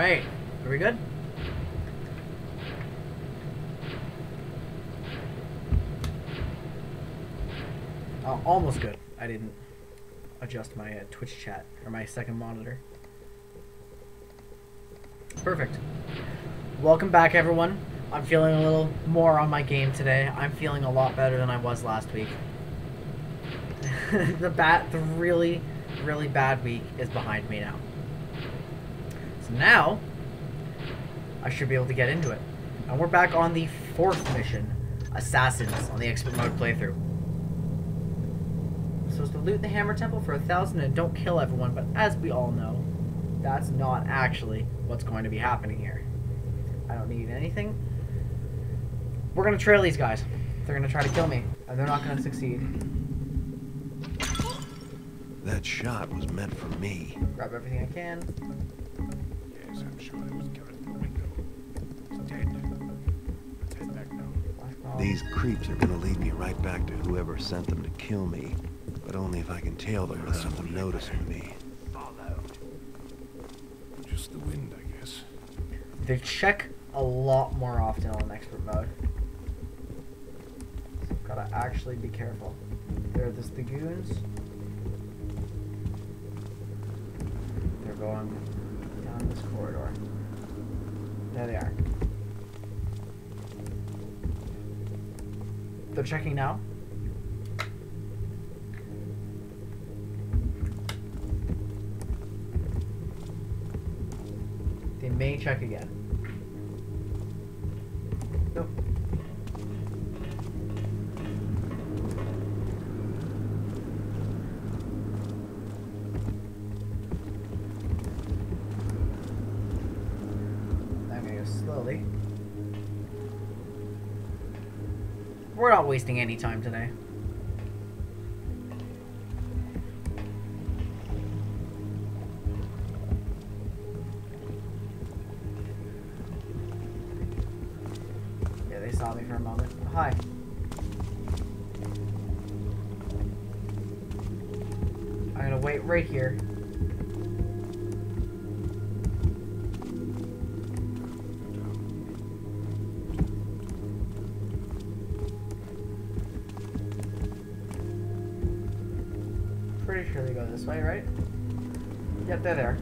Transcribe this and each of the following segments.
Alright. Are we good? Oh, almost good. I didn't adjust my uh, Twitch chat or my second monitor. Perfect. Welcome back, everyone. I'm feeling a little more on my game today. I'm feeling a lot better than I was last week. the bat, the really, really bad week is behind me now. So now, I should be able to get into it. And we're back on the fourth mission, Assassins, on the expert mode playthrough. I'm supposed to loot the Hammer Temple for a thousand and don't kill everyone, but as we all know, that's not actually what's going to be happening here. I don't need anything. We're gonna trail these guys. They're gonna try to kill me, and they're not gonna succeed. That shot was meant for me. Grab everything I can. These creeps are gonna lead me right back to whoever sent them to kill me. But only if I can tail them without them noticing me. Just the wind, I guess. They check a lot more often on expert mode. So I've gotta actually be careful. There are the goons. They're going this corridor. There they are. They're checking now. They may check again. Wasting any time today. Pretty sure they go this way, right? Yep, they're there.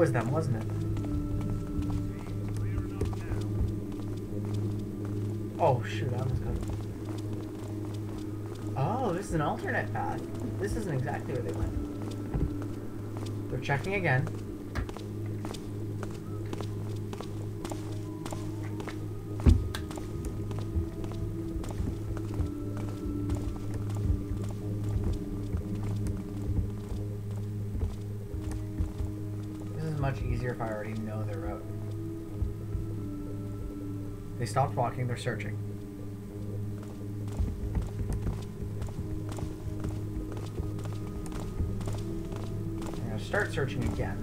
Was them, wasn't it? Oh shoot, Oh, this is an alternate path. This isn't exactly where they went. They're checking again. They stopped walking, they're searching. Start searching again.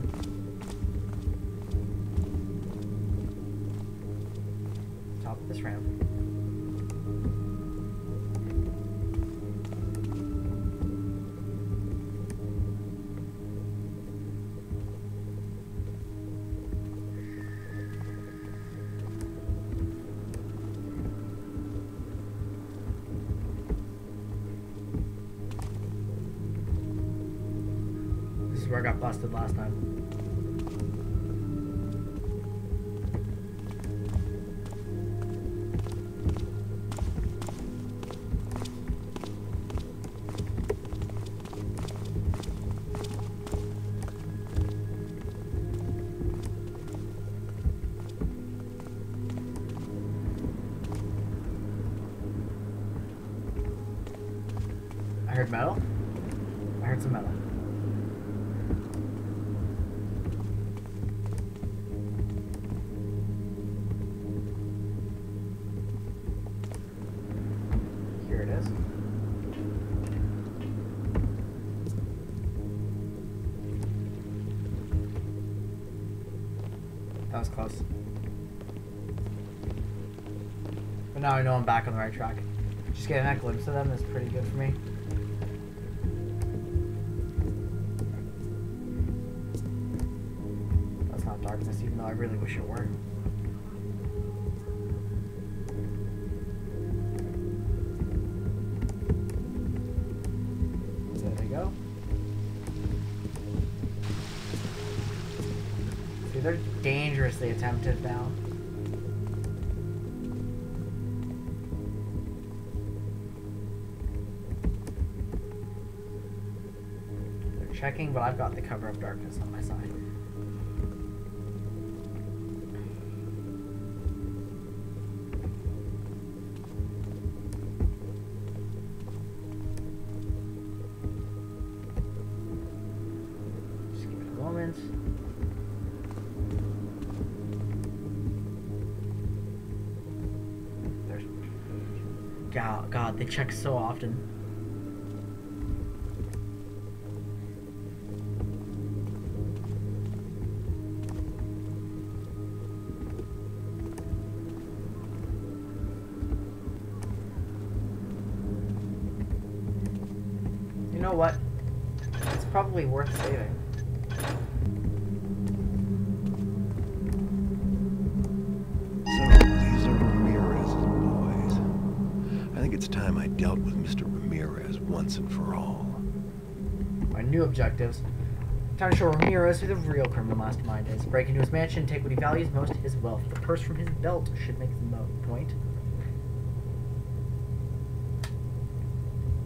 Close. But now I know I'm back on the right track. Just getting that glimpse of them is pretty good for me. That's not darkness, even though I really wish it were. Dangerously attempted down. They're checking, but I've got the cover of darkness on my side. Check so often. Objectives. Time to show Ramirez who the real criminal mastermind is. Break into his mansion, take what he values most, his wealth. The purse from his belt should make the point.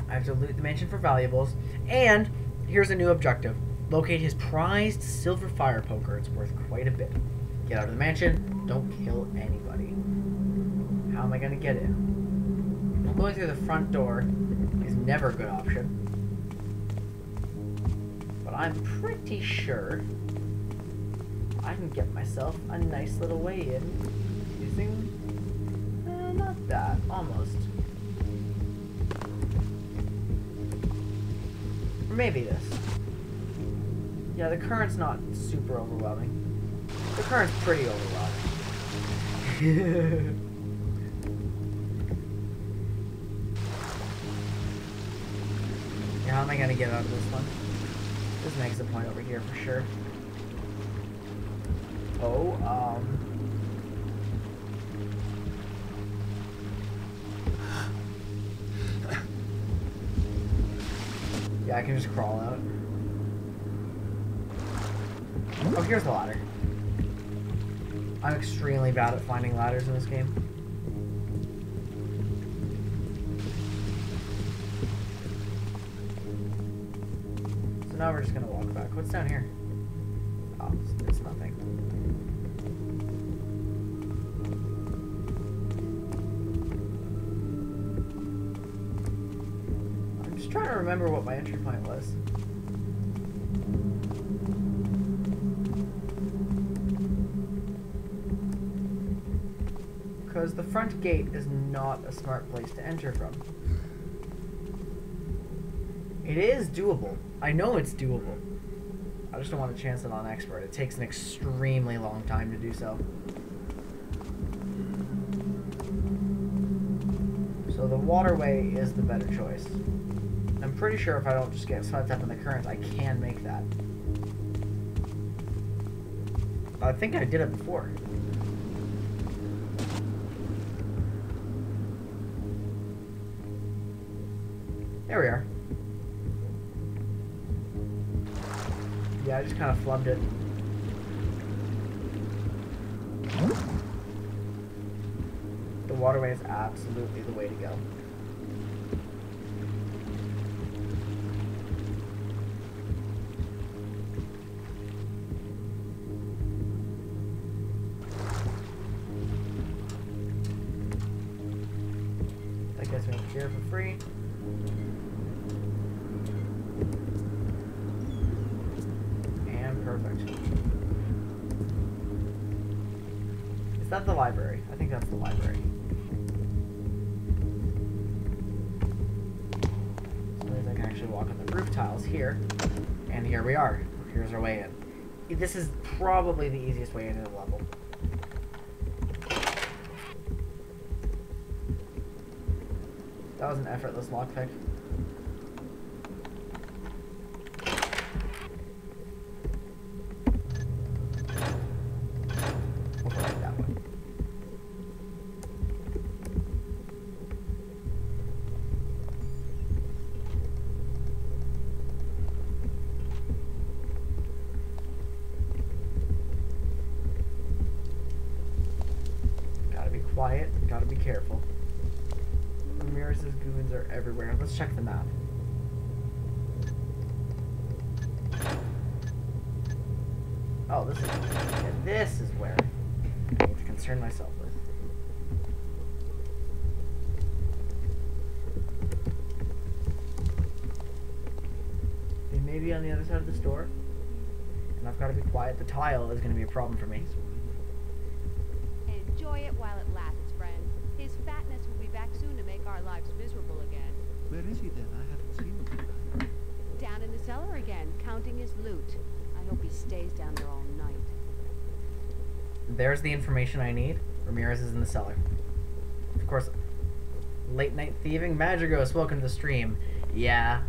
I have to loot the mansion for valuables. And here's a new objective. Locate his prized silver fire poker. It's worth quite a bit. Get out of the mansion. Don't kill anybody. How am I going to get in? Going through the front door is never a good option. I'm pretty sure I can get myself a nice little way in using. Uh, not that, almost. Or maybe this. Yeah, the current's not super overwhelming. The current's pretty overwhelming. how am I gonna get out of this one? Makes a point over here for sure. Oh, um. Yeah, I can just crawl out. Oh, here's the ladder. I'm extremely bad at finding ladders in this game. Now we're just gonna walk back. What's down here? Oh, it's, nothing. I'm just trying to remember what my entry point was. Because the front gate is not a smart place to enter from. It is doable. I know it's doable. I just don't want to chance it on expert. It takes an extremely long time to do so. So the waterway is the better choice. I'm pretty sure if I don't just get swept up in the current, I can make that. I think I did it before. Kind of flubbed it. The waterway is absolutely the way to go. This is probably the easiest way into the level. That was an effortless lockpick. We'll go right that way. Gotta be quiet, gotta be careful. Ramirez's goons are everywhere. Let's check the map. Oh, this is yeah, this is where I need to concern myself with. They may be on the other side of the store, and I've got to be quiet. The tile is going to be a problem for me. Enjoy it while it lasts, friend. His fatness will be back soon to make our lives miserable. Where is he then? I haven't seen him. Down in the cellar again, counting his loot. I hope he stays down there all night. There's the information I need. Ramirez is in the cellar. Of course, late night thieving. Madrigos, welcome to the stream. Yeah.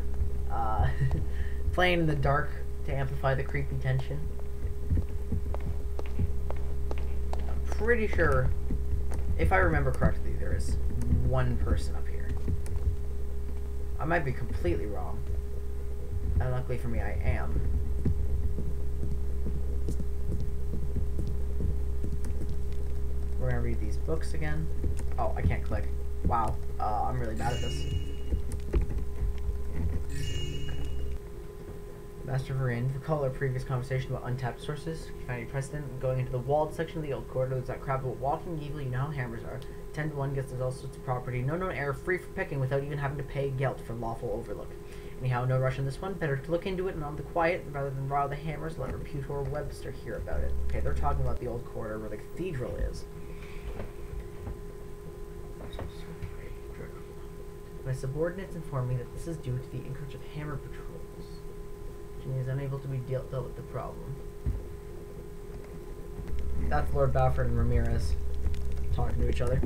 Uh, playing in the dark to amplify the creepy tension. I'm pretty sure, if I remember correctly, there is one person up here. I might be completely wrong. And luckily for me, I am. We're gonna read these books again. Oh, I can't click. Wow, uh, I'm really bad at this. Master Varin, recall our previous conversation about untapped sources. You find any precedent going into the walled section of the old corridor. That crap about walking evil. You know how hammers are. Ten to one gets us all sorts of property. No known error, free for picking without even having to pay gelt for lawful overlook. Anyhow, no rush on this one. Better to look into it and on the quiet rather than rile the hammers. Let Reputor Webster hear about it. Okay, they're talking about the old quarter where the cathedral is. My subordinates inform me that this is due to the increase of hammer patrols. Ginny is unable to be dealt, dealt with the problem. That's Lord Bafford and Ramirez talking to each other.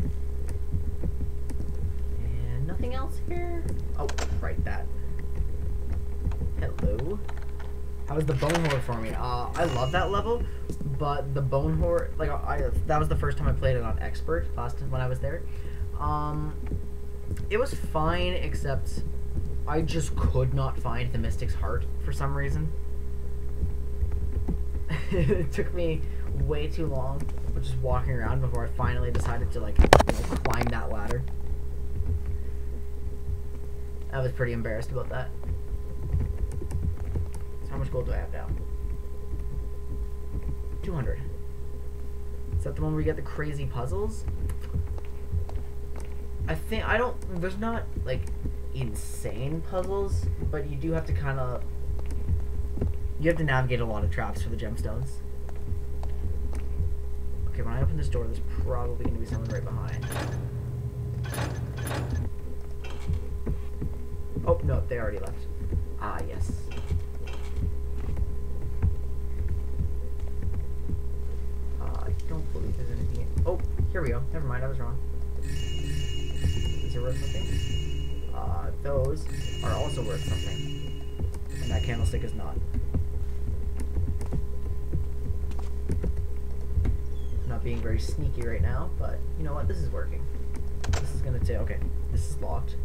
And nothing else here? Oh, right, that. Hello. How was the Bonehoard for me? Uh, I love that level, but the Bonehoard, like, I, that was the first time I played it on Expert last when I was there. Um, it was fine, except I just could not find the Mystic's Heart for some reason. it took me way too long just walking around before I finally decided to like you know, climb that ladder. I was pretty embarrassed about that. So how much gold do I have now? 200. Is that the one where we get the crazy puzzles? I think I don't. There's not like insane puzzles, but you do have to kind of. You have to navigate a lot of traps for the gemstones. Okay, when I open this door, there's probably going to be someone right behind. Oh, no, they already left. Ah, yes. Uh, I don't believe there's anything in Oh, here we go. Never mind, I was wrong. Is it worth something? Uh, those are also worth something. And that candlestick is not. Not being very sneaky right now, but you know what? This is working. This is gonna take. Okay, this is locked.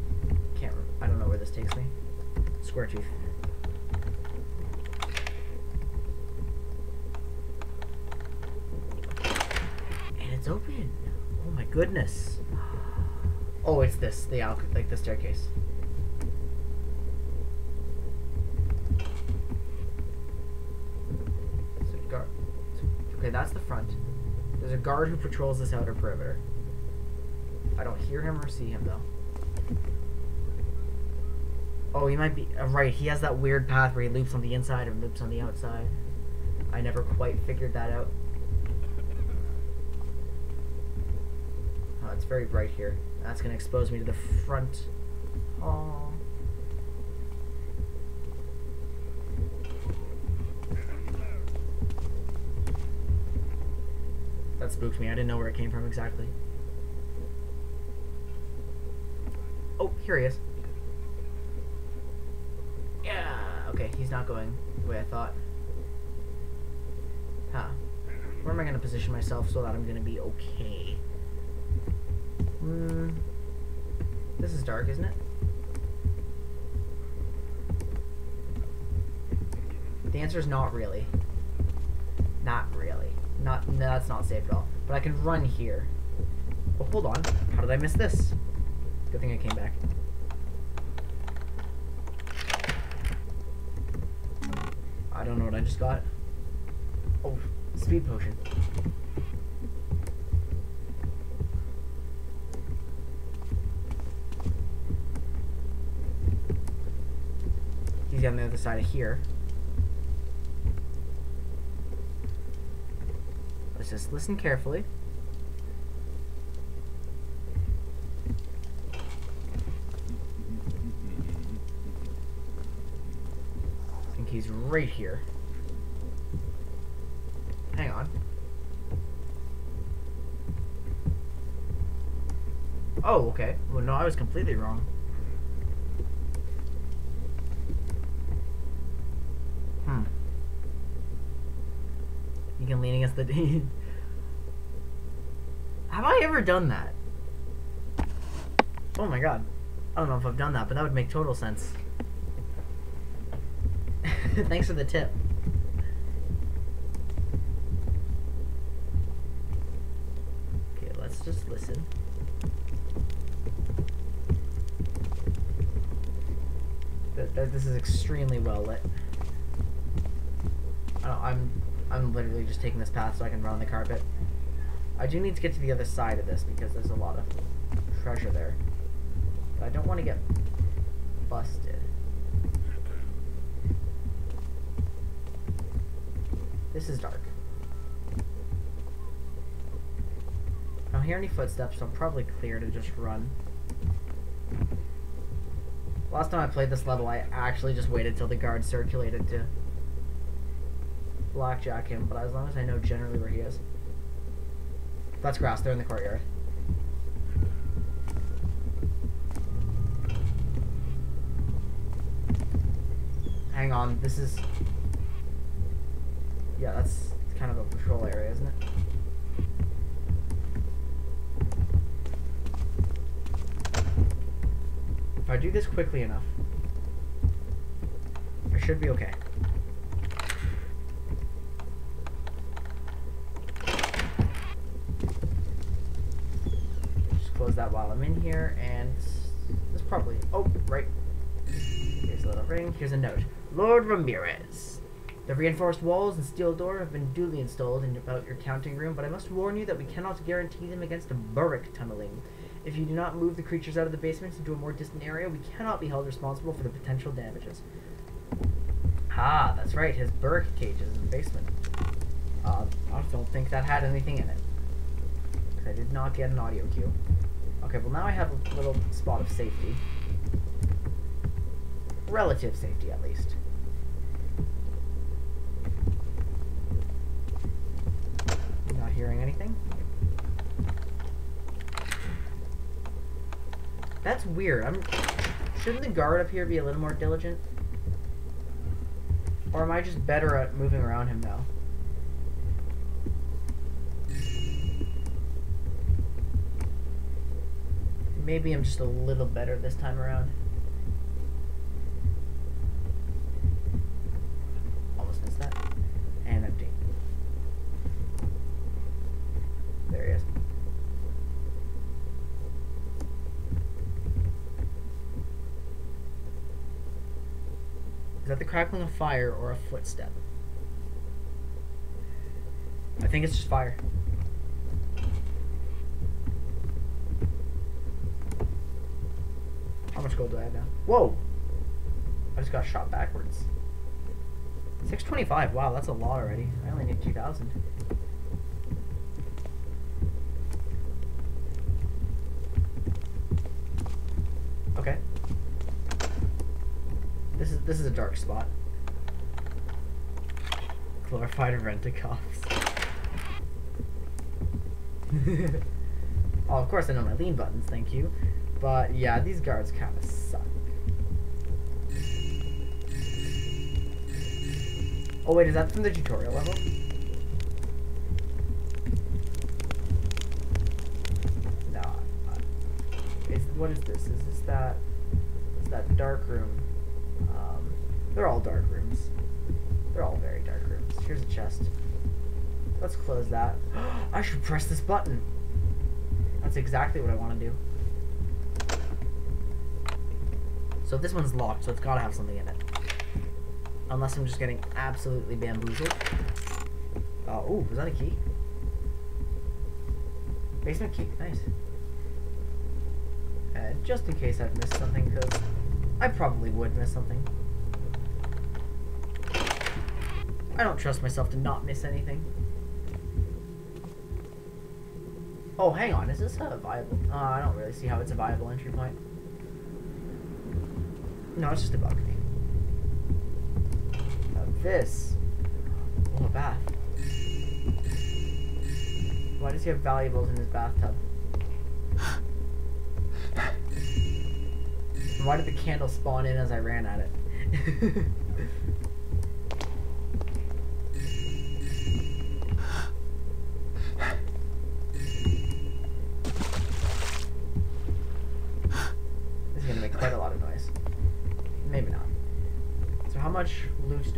Can't. I don't know where this takes me. Square tooth. And it's open. Oh my goodness. Oh, it's this. The like the staircase. Okay, that's the front. There's a guard who patrols this outer perimeter. I don't hear him or see him though. Oh, he might be uh, right. He has that weird path where he loops on the inside and loops on the outside. I never quite figured that out. Oh, it's very bright here. That's gonna expose me to the front. Oh. Spooked me. I didn't know where it came from exactly. Oh, here he is. Yeah. Okay, he's not going the way I thought. Huh. Where am I going to position myself so that I'm going to be okay? Hmm. This is dark, isn't it? The answer is not really. Not really. Not no, that's not safe at all. But I can run here. Oh, hold on. How did I miss this? Good thing I came back. I don't know what I just got. Oh, speed potion. He's on the other side of here. Just listen carefully. I think he's right here. Hang on. Oh, okay. Well, no, I was completely wrong. Hmm. You can lean against the. Have I ever done that? Oh my god. I don't know if I've done that, but that would make total sense. Thanks for the tip. Okay, let's just listen. This is extremely well lit. I don't, I'm I'm literally just taking this path so I can run on the carpet. I do need to get to the other side of this because there's a lot of treasure there. But I don't want to get busted. This is dark. I don't hear any footsteps, so I'm probably clear to just run. Last time I played this level, I actually just waited till the guard circulated to blackjack him, but as long as I know generally where he is. That's grass, they're in the courtyard. Hang on, this is... Yeah, that's kind of a patrol area, isn't it? If I do this quickly enough, I should be okay. Just close that while I'm in here, and this probably. Oh, right. Here's a little ring. Here's a note. Lord Ramirez. The reinforced walls and steel door have been duly installed in about your counting room, but I must warn you that we cannot guarantee them against Burrick tunneling. If you do not move the creatures out of the basement into a more distant area, we cannot be held responsible for the potential damages. Ah, that's right, his Burrick cage is in the basement. Uh, I don't think that had anything in it. I did not get an audio cue. Okay, well now I have a little spot of safety. Relative safety, at least. Not hearing anything. That's weird. I'm. Shouldn't the guard up here be a little more diligent? Or am I just better at moving around him now? Maybe I'm just a little better this time around. Almost missed that. And empty. There he is. Is that the crackling of fire or a footstep? I think it's just fire. Much gold do I have now? Whoa! I just got shot backwards. 625. Wow, that's a lot already. I only need 2,000. Okay. This is this is a dark spot. Glorified rent-a-cops. oh, of course I know my lean buttons, thank you. But yeah, these guards kind of suck. Oh wait, is that from the tutorial level? No. uh, Is what is this? Is this that? Is that dark room? Um, they're all dark rooms. They're all very dark rooms. Here's a chest. Let's close that. I should press this button. That's exactly what I want to do. So this one's locked, so it's got to have something in it. Unless I'm just getting absolutely bamboozled. Uh, ooh, was that a key? Basement key, nice. Uh, just in case I've missed something, because I probably would miss something. I don't trust myself to not miss anything. Oh, hang on, is this a viable? Uh, I don't really see how it's a viable entry point. No, it's just a balcony. Now this. Oh, a bath. Why does he have valuables in his bathtub? Why did the candle spawn in as I ran at it?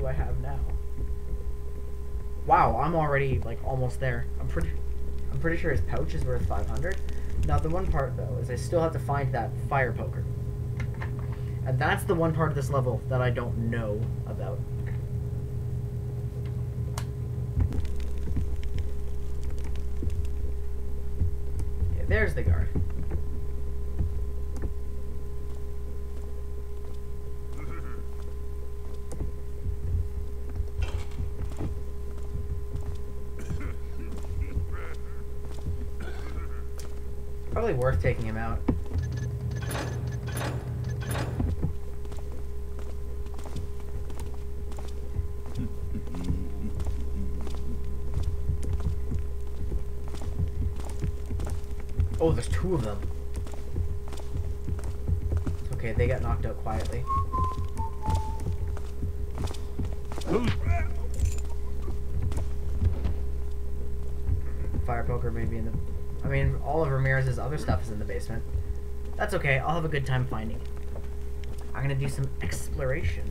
I have now? Wow, I'm already like almost there. I'm pretty I'm pretty sure his pouch is worth 500. Now the one part though is I still have to find that fire poker. And that's the one part of this level that I don't know about. There's the guard. Probably worth taking him out. Oh, there's two of them. Okay, they got knocked out quietly. Of Ramirez's other stuff is in the basement. That's okay. I'll have a good time finding it. I'm gonna do some exploration.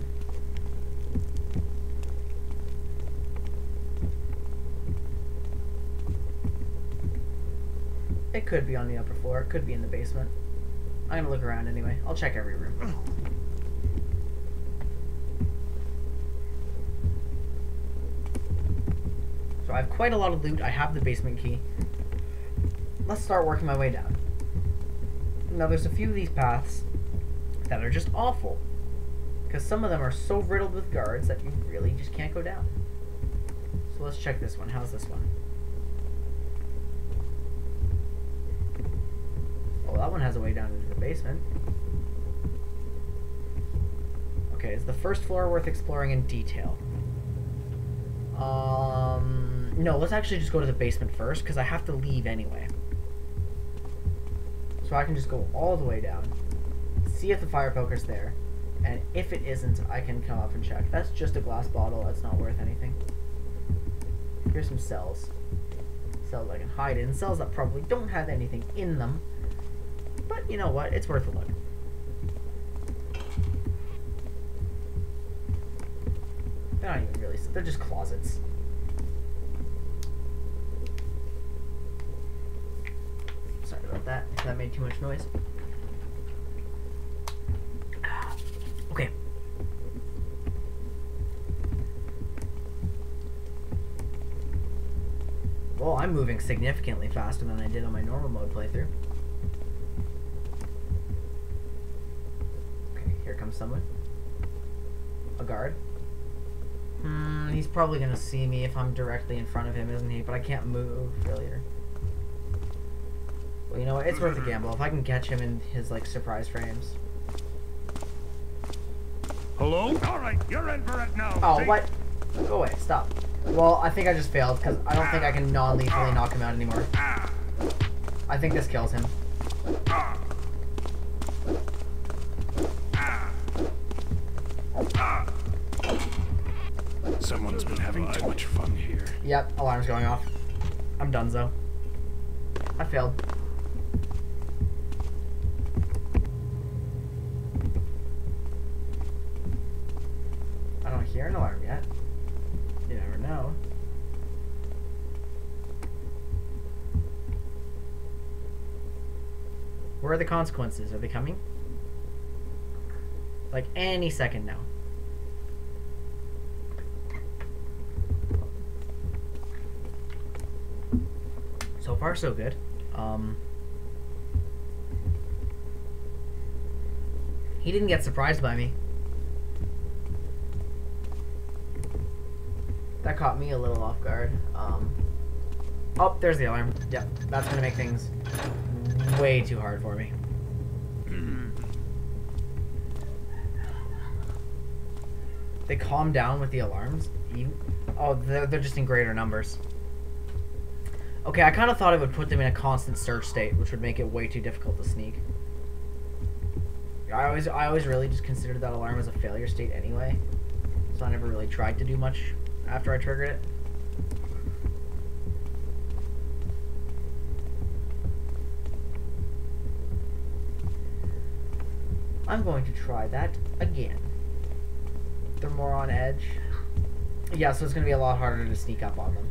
It could be on the upper floor. It could be in the basement. I'm gonna look around anyway. I'll check every room. So I have quite a lot of loot. I have the basement key. Let's start working my way down. Now there's a few of these paths that are just awful. Because some of them are so riddled with guards that you really just can't go down. So let's check this one. How's this one? Oh, that one has a way down into the basement. Okay, is the first floor worth exploring in detail? Um, no, let's actually just go to the basement first, because I have to leave anyway. So I can just go all the way down, see if the fire poker's there, and if it isn't, I can come up and check. That's just a glass bottle, that's not worth anything. Here's some cells. Cells I can hide in, cells that probably don't have anything in them. But you know what? It's worth a look. They're not even really. They're just closets. Sorry about that. Made too much noise. Okay. Well, I'm moving significantly faster than I did on my normal mode playthrough. Okay, here comes someone. A guard. Hmm, he's probably gonna see me if I'm directly in front of him, isn't he? But I can't move, failure. Well, you know what? It's worth a gamble. If I can catch him in his, like, surprise frames. Hello? All right, you're in for it now. Oh, see? what? Go away, stop. Well, I think I just failed, because I don't think I can non-lethally ah. knock him out anymore. Ah, I think this kills him. Ah. Ah. Someone's been having too much fun here. Yep, alarm's going off. I'm done, though. I failed. I don't hear an alarm yet. You never know. Where are the consequences? Are they coming? Like any second now. So far, so good. Um, he didn't get surprised by me. That caught me a little off guard. Um, oh, there's the alarm. Yep, that's gonna make things way too hard for me. Hmm. They calm down with the alarms. Oh, they're, they're just in greater numbers. Okay, I kind of thought it would put them in a constant search state, which would make it way too difficult to sneak. I always, I always really just considered that alarm as a failure state anyway, so I never really tried to do much after I triggered it. I'm going to try that again. They're more on edge. Yeah, so it's going to be a lot harder to sneak up on them.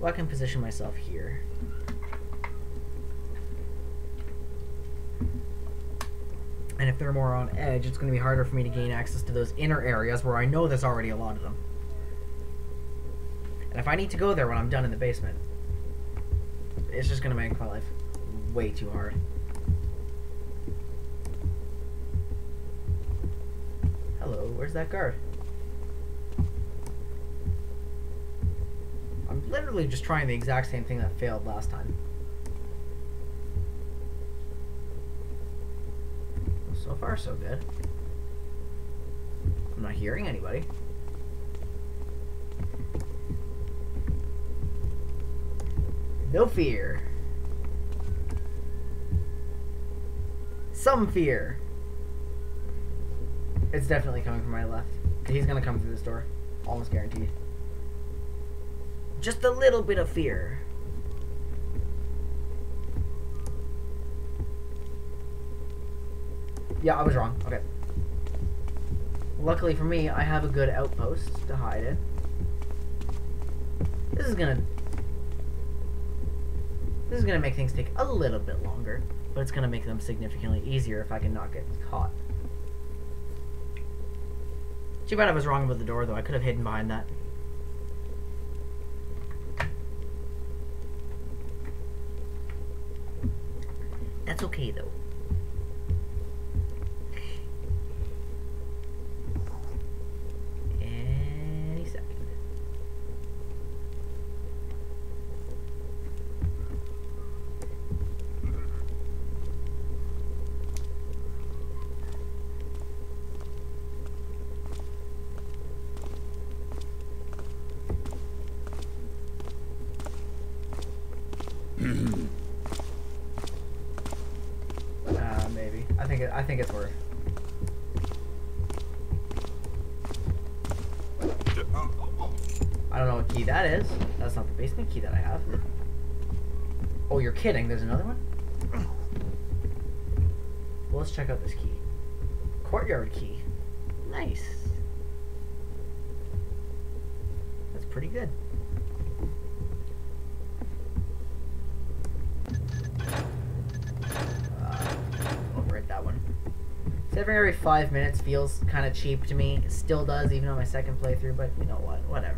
Well, I can position myself here. And if they're more on edge, it's going to be harder for me to gain access to those inner areas where I know there's already a lot of them. And if I need to go there when I'm done in the basement, it's just to make my life way too hard. Hello, where's that guard? I'm literally just trying the exact same thing that failed last time. So far, so good. I'm not hearing anybody. No fear. Some fear. It's definitely coming from my left. He's gonna come through this door. Almost guaranteed. Just a little bit of fear. Yeah, I was wrong. Okay. Luckily for me, I have a good outpost to hide in. This is gonna... This is gonna make things take a little bit longer, but it's gonna make them significantly easier if I can not get caught. Too bad I was wrong about the door, though. I could have hidden behind that. That's okay, though. Any second. Uh, maybe. I think it, I think it's worth. I don't know what key that is. That's not the key that I have. Oh, you're kidding. There's another one? Well, let's check out this key. Courtyard key. Nice. That's pretty good. Uh, that one. Saving every five minutes feels kind of cheap to me. It still does, even on my second playthrough, but you know what? Whatever.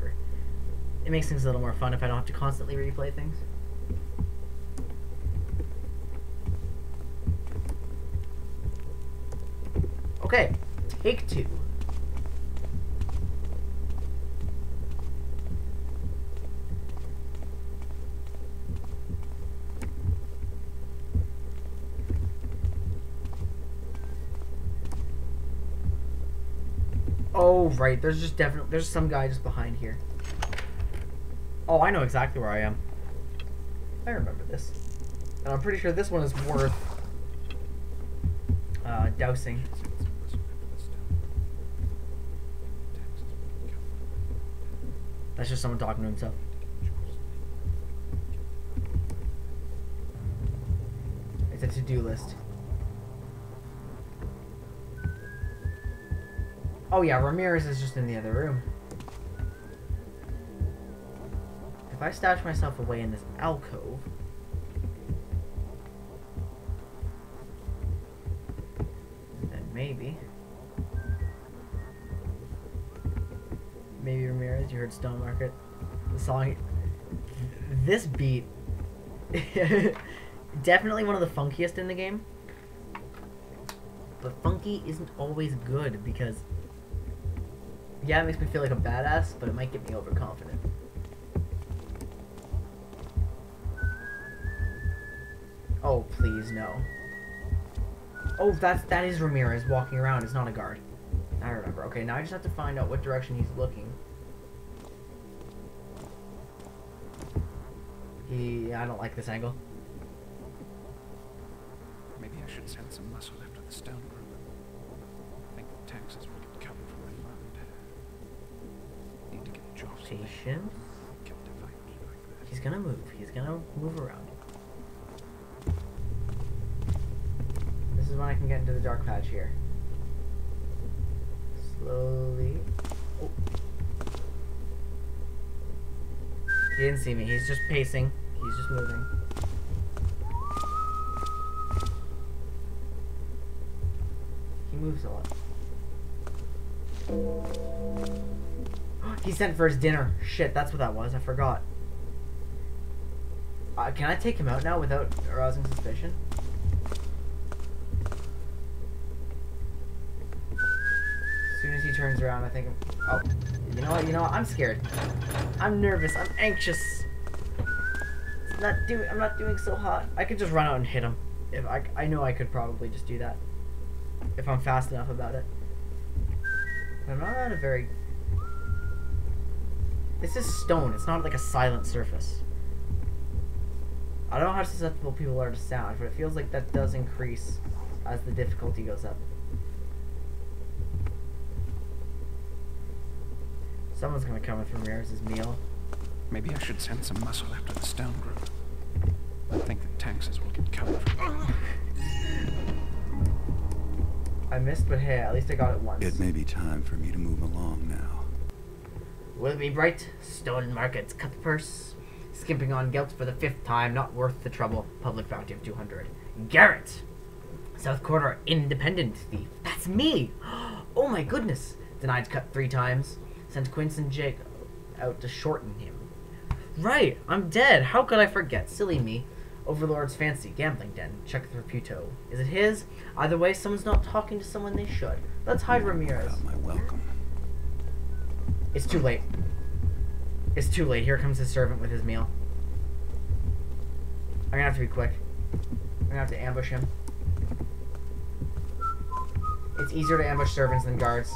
It makes things a little more fun if I don't have to constantly replay things. Okay, take two. Oh, right. There's just definitely there's some guy just behind here. Oh, I know exactly where I am. I remember this, and I'm pretty sure this one is worth uh, dousing. That's just someone talking to himself. It's a to-do list. Oh yeah, Ramirez is just in the other room. If I stash myself away in this alcove... Then maybe... Maybe Ramirez, you heard Stone Market? The song... This beat... definitely one of the funkiest in the game. But funky isn't always good because yeah, it makes me feel like a badass, but it might get me overconfident. Please, no. Oh, that's, that is Ramirez walking around. It's not a guard. I remember. Okay, now I just have to find out what direction he's looking. He... I don't like this angle. Maybe I should send some muscle after the stone group. I think the taxes will get covered from my fund. Need to get Joff's. Patience. Killed a fight like that. He's gonna move. He's gonna move around. When I can get into the dark patch here. Slowly. Oh. He didn't see me. He's just pacing. He's just moving. He moves a lot. he sent for his dinner. Shit, that's what that was. I forgot. Uh, can I take him out now without arousing suspicion? As soon as he turns around, I think, oh, you know what? You know what? I'm scared. I'm nervous. I'm anxious. It's not doing. I'm not doing so hot. I could just run out and hit him. If I, I know I could probably just do that. If I'm fast enough about it. But I'm not on a very. This is stone. It's not like a silent surface. I don't know how susceptible people are to sound, but it feels like that does increase as the difficulty goes up. Someone's gonna come with Ramirez's meal. Maybe I should send some muscle after the stone group. I think the taxes will get covered I missed, but hey, at least I got it once. It may be time for me to move along now. Will it be bright? Stone markets cut the purse. Skimping on guilt for the fifth time, not worth the trouble. Public bounty of 200. Garrett! South Quarter independent thief. That's me! Oh my goodness! Denied cut three times. Sent Quince and Jake out to shorten him. Right, I'm dead. How could I forget? Silly me. Overlord's fancy gambling den. Check the Reputo. Is it his? Either way, someone's not talking to someone they should. Let's hide Ramirez. My welcome. It's too late. It's too late. Here comes his servant with his meal. I'm gonna have to be quick. I'm gonna have to ambush him. It's easier to ambush servants than guards.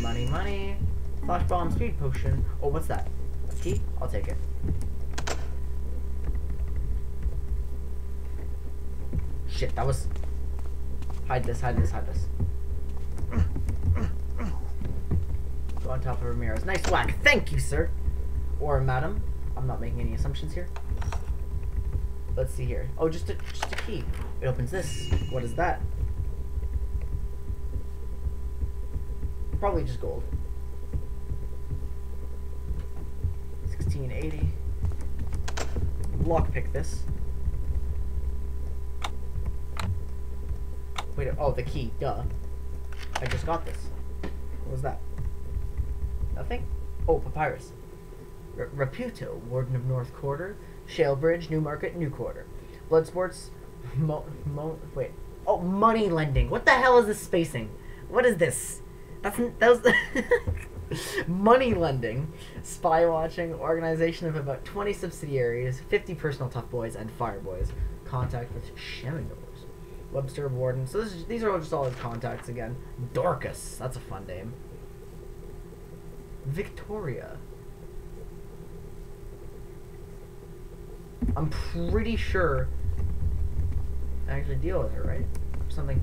Money, money. Flash bomb, speed potion. Oh, what's that? A key? I'll take it. Shit, that was. Hide this, hide this, hide this. Go on top of Ramirez. Nice whack. Thank you, sir. Or madam. I'm not making any assumptions here. Let's see here. Oh, just a just a key. It opens this. What is that? Probably just gold. 1680. Lockpick this. Wait, oh, the key, duh. I just got this. What was that? Nothing? Oh, papyrus. R Raputo, Warden of North Quarter, Shalebridge, Newmarket, New Market, New Quarter. Blood Sports, Mo, Mo, wait. Oh, money lending. What the hell is this spacing? What is this? That's, that Money lending, spy watching, organization of about 20 subsidiaries, 50 personal tough boys, and fire boys. Contact with Shemigos. Webster Warden. So is, these are all just all his contacts again. Dorcas. That's a fun name. Victoria. I'm pretty sure I actually deal with her, right? Something.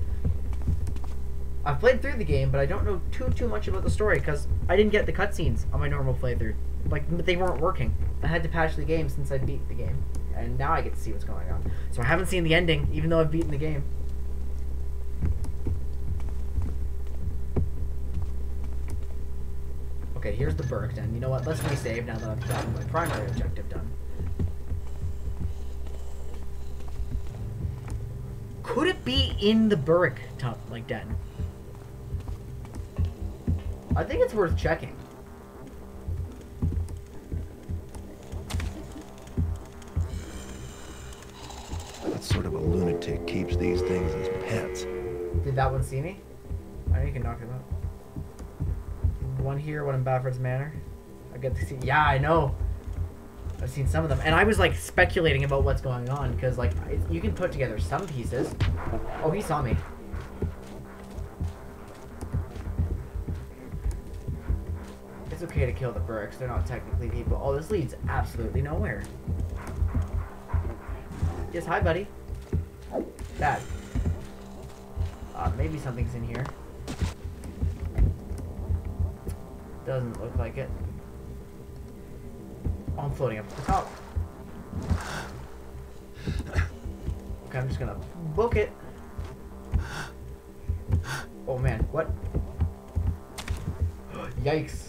I've played through the game, but I don't know too too much about the story because I didn't get the cutscenes on my normal playthrough. Like they weren't working. I had to patch the game since I beat the game, and now I get to see what's going on. So I haven't seen the ending, even though I've beaten the game. Okay, here's the Burrick den. You know what? Let's resave now that I've gotten my primary objective done. Could it be in the Burrick top like that? I think it's worth checking. What sort of a lunatic keeps these things as pets? Did that one see me? I know you can knock him out. One here, one in Bafford's Manor. I get to see. Yeah, I know. I've seen some of them, and I was like speculating about what's going on because like it, you can put together some pieces. Oh, he saw me. It's okay to kill the Burricks. They're not technically people. Oh, this leads absolutely nowhere. Yes, hi, buddy. Bad. Uh, maybe something's in here. Doesn't look like it. Oh, I'm floating up to the top. Okay, I'm just gonna book it. Oh man, what? Yikes.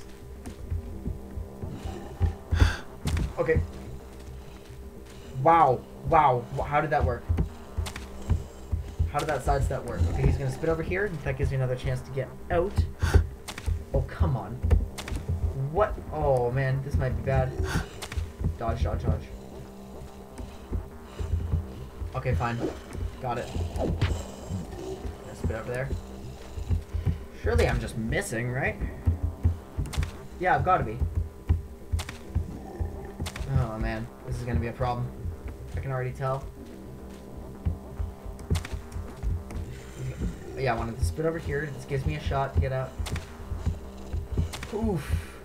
Okay. Wow. Wow. How did that work? How did that sidestep work? Okay, he's gonna spit over here. That gives me another chance to get out. Oh, come on. What? Oh, man. This might be bad. Dodge, dodge, dodge. Okay, fine. Got it. Gonna spit over there. Surely I'm just missing, right? Yeah, I've got to be. Oh, man. This is gonna be a problem. I can already tell. Yeah, I wanted to spit over here. This gives me a shot to get out. Oof.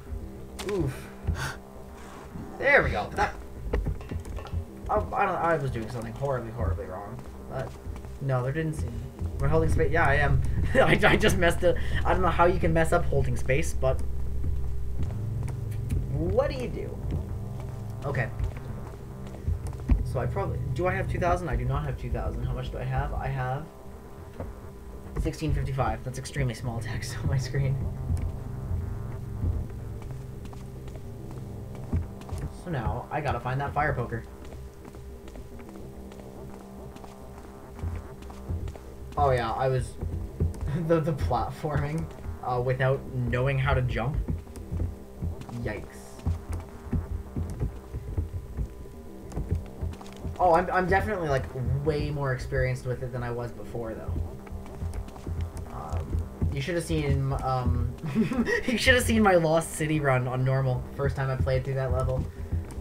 Oof. There we go. That. I, I don't. I was doing something horribly, horribly wrong. But no, there didn't seem. We're holding space. Yeah, I am. I, I just messed it. I don't know how you can mess up holding space, but what do you do? Okay. So I probably do. I have two thousand. I do not have two thousand. How much do I have? I have 1655. That's extremely small text on my screen. So now, I gotta find that fire poker. Oh yeah, I was... the, the platforming uh, without knowing how to jump. Yikes. Oh, I'm, I'm definitely like way more experienced with it than I was before though. Um, you should have seen um, you should have seen my Lost City run on normal first time I played through that level.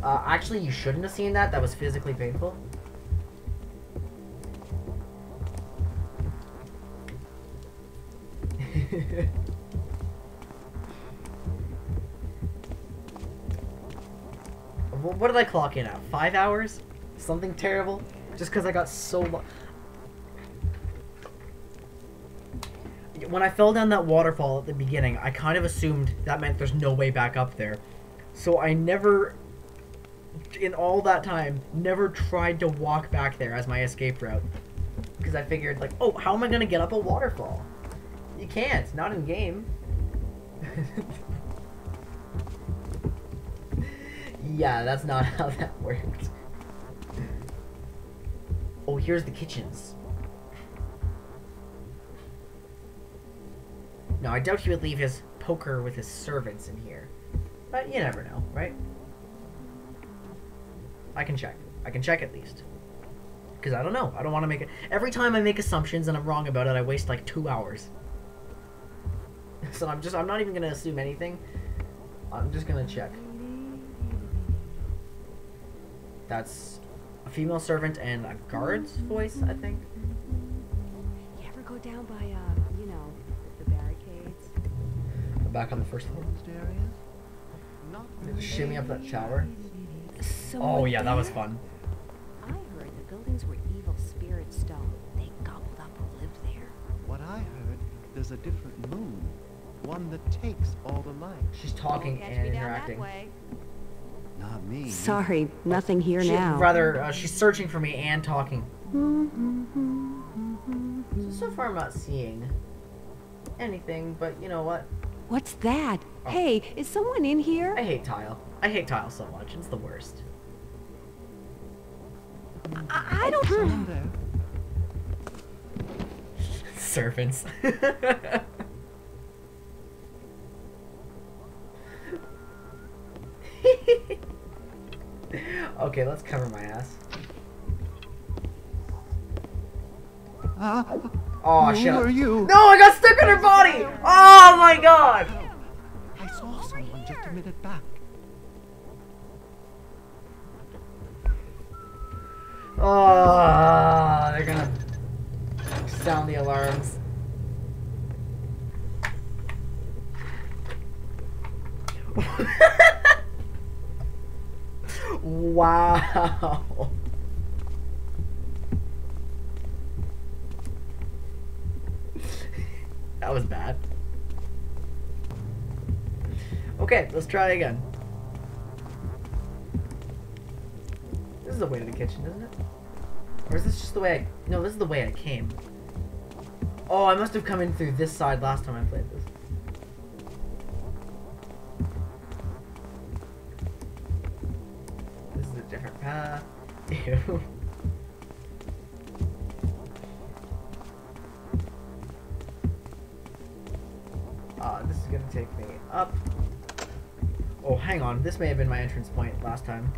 Uh, actually, you shouldn't have seen that. That was physically painful. What did I clock in at? Five hours? Something terrible? Just because I got so When I fell down that waterfall at the beginning, I kind of assumed that meant there's no way back up there. So I never, in all that time, never tried to walk back there as my escape route. Because I figured, like, oh, how am I going to get up a waterfall? You can't, not in game. yeah, that's not how that worked. Oh, here's the kitchens. No, I doubt he would leave his poker with his servants in here. But you never know, right? I can check. I can check at least. Because I don't know. I don't want to make it. Every time I make assumptions and I'm wrong about it, I waste like two hours. So I'm just, I'm not even going to assume anything. I'm just gonna check. That's a female servant and a guard's voice, I think. You ever go down by, uh, you know, the barricades? Back on the first floor. Shimmy up that shower. Someone Oh yeah, that was fun. I heard the buildings were evil spirits stone. They gobbled up who lived there. What I heard, there's a different moon. One that takes all the light. She's talking catch and me down that interacting. way. Not me. Sorry, nothing here She- now. Rather, uh, she's searching for me and talking. So, so far, I'm not seeing anything, but you know what? What's that? Oh. Hey, is someone in here? I hate Tile. I hate Tile so much. It's the worst. I, I don't. Someone there. Servants. okay, let's cover my ass. Ah, Oh who are you? No, I got stuck in her body! Oh my god! I saw someone just a minute back. Oh, they're gonna sound the alarms. wow. that was bad. Okay, let's try again. This is the way to the kitchen, isn't it? Or is this just the way I... No, this is the way I came. Oh, I must have come in through this side last time I played this. This is a different path. Ew. Uh, this is gonna take me up. Oh, hang on. This may have been my entrance point last time.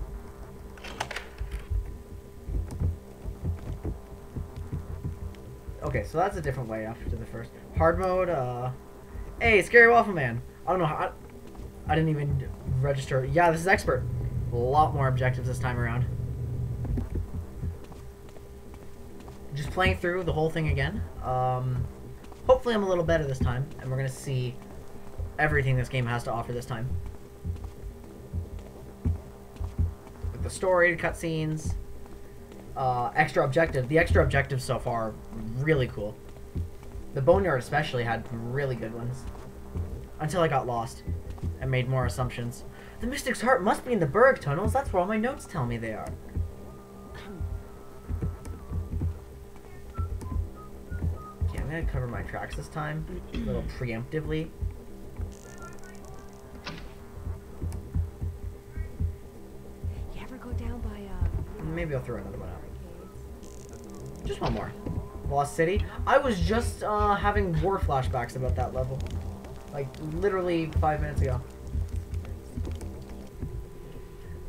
Okay, so that's a different way after the first. Hard mode, uh... Hey, Scary Waffle Man! I don't know how... I, didn't even register. Yeah, this is expert. A lot more objectives this time around. Just playing through the whole thing again. Um, hopefully I'm a little better this time, and we're gonna see everything this game has to offer this time. With the story, cutscenes, uh, extra objective. The extra objectives so far really cool. The Bonehoard especially had really good ones. Until I got lost and made more assumptions. The Mystic's Heart must be in the Burrick tunnels. That's where all my notes tell me they are. Okay, I'm gonna cover my tracks this time, a little preemptively. You ever go down by, uh, Maybe I'll throw another one out. Just one more. Lost City. I was just uh, having war flashbacks about that level. Like, literally five minutes ago.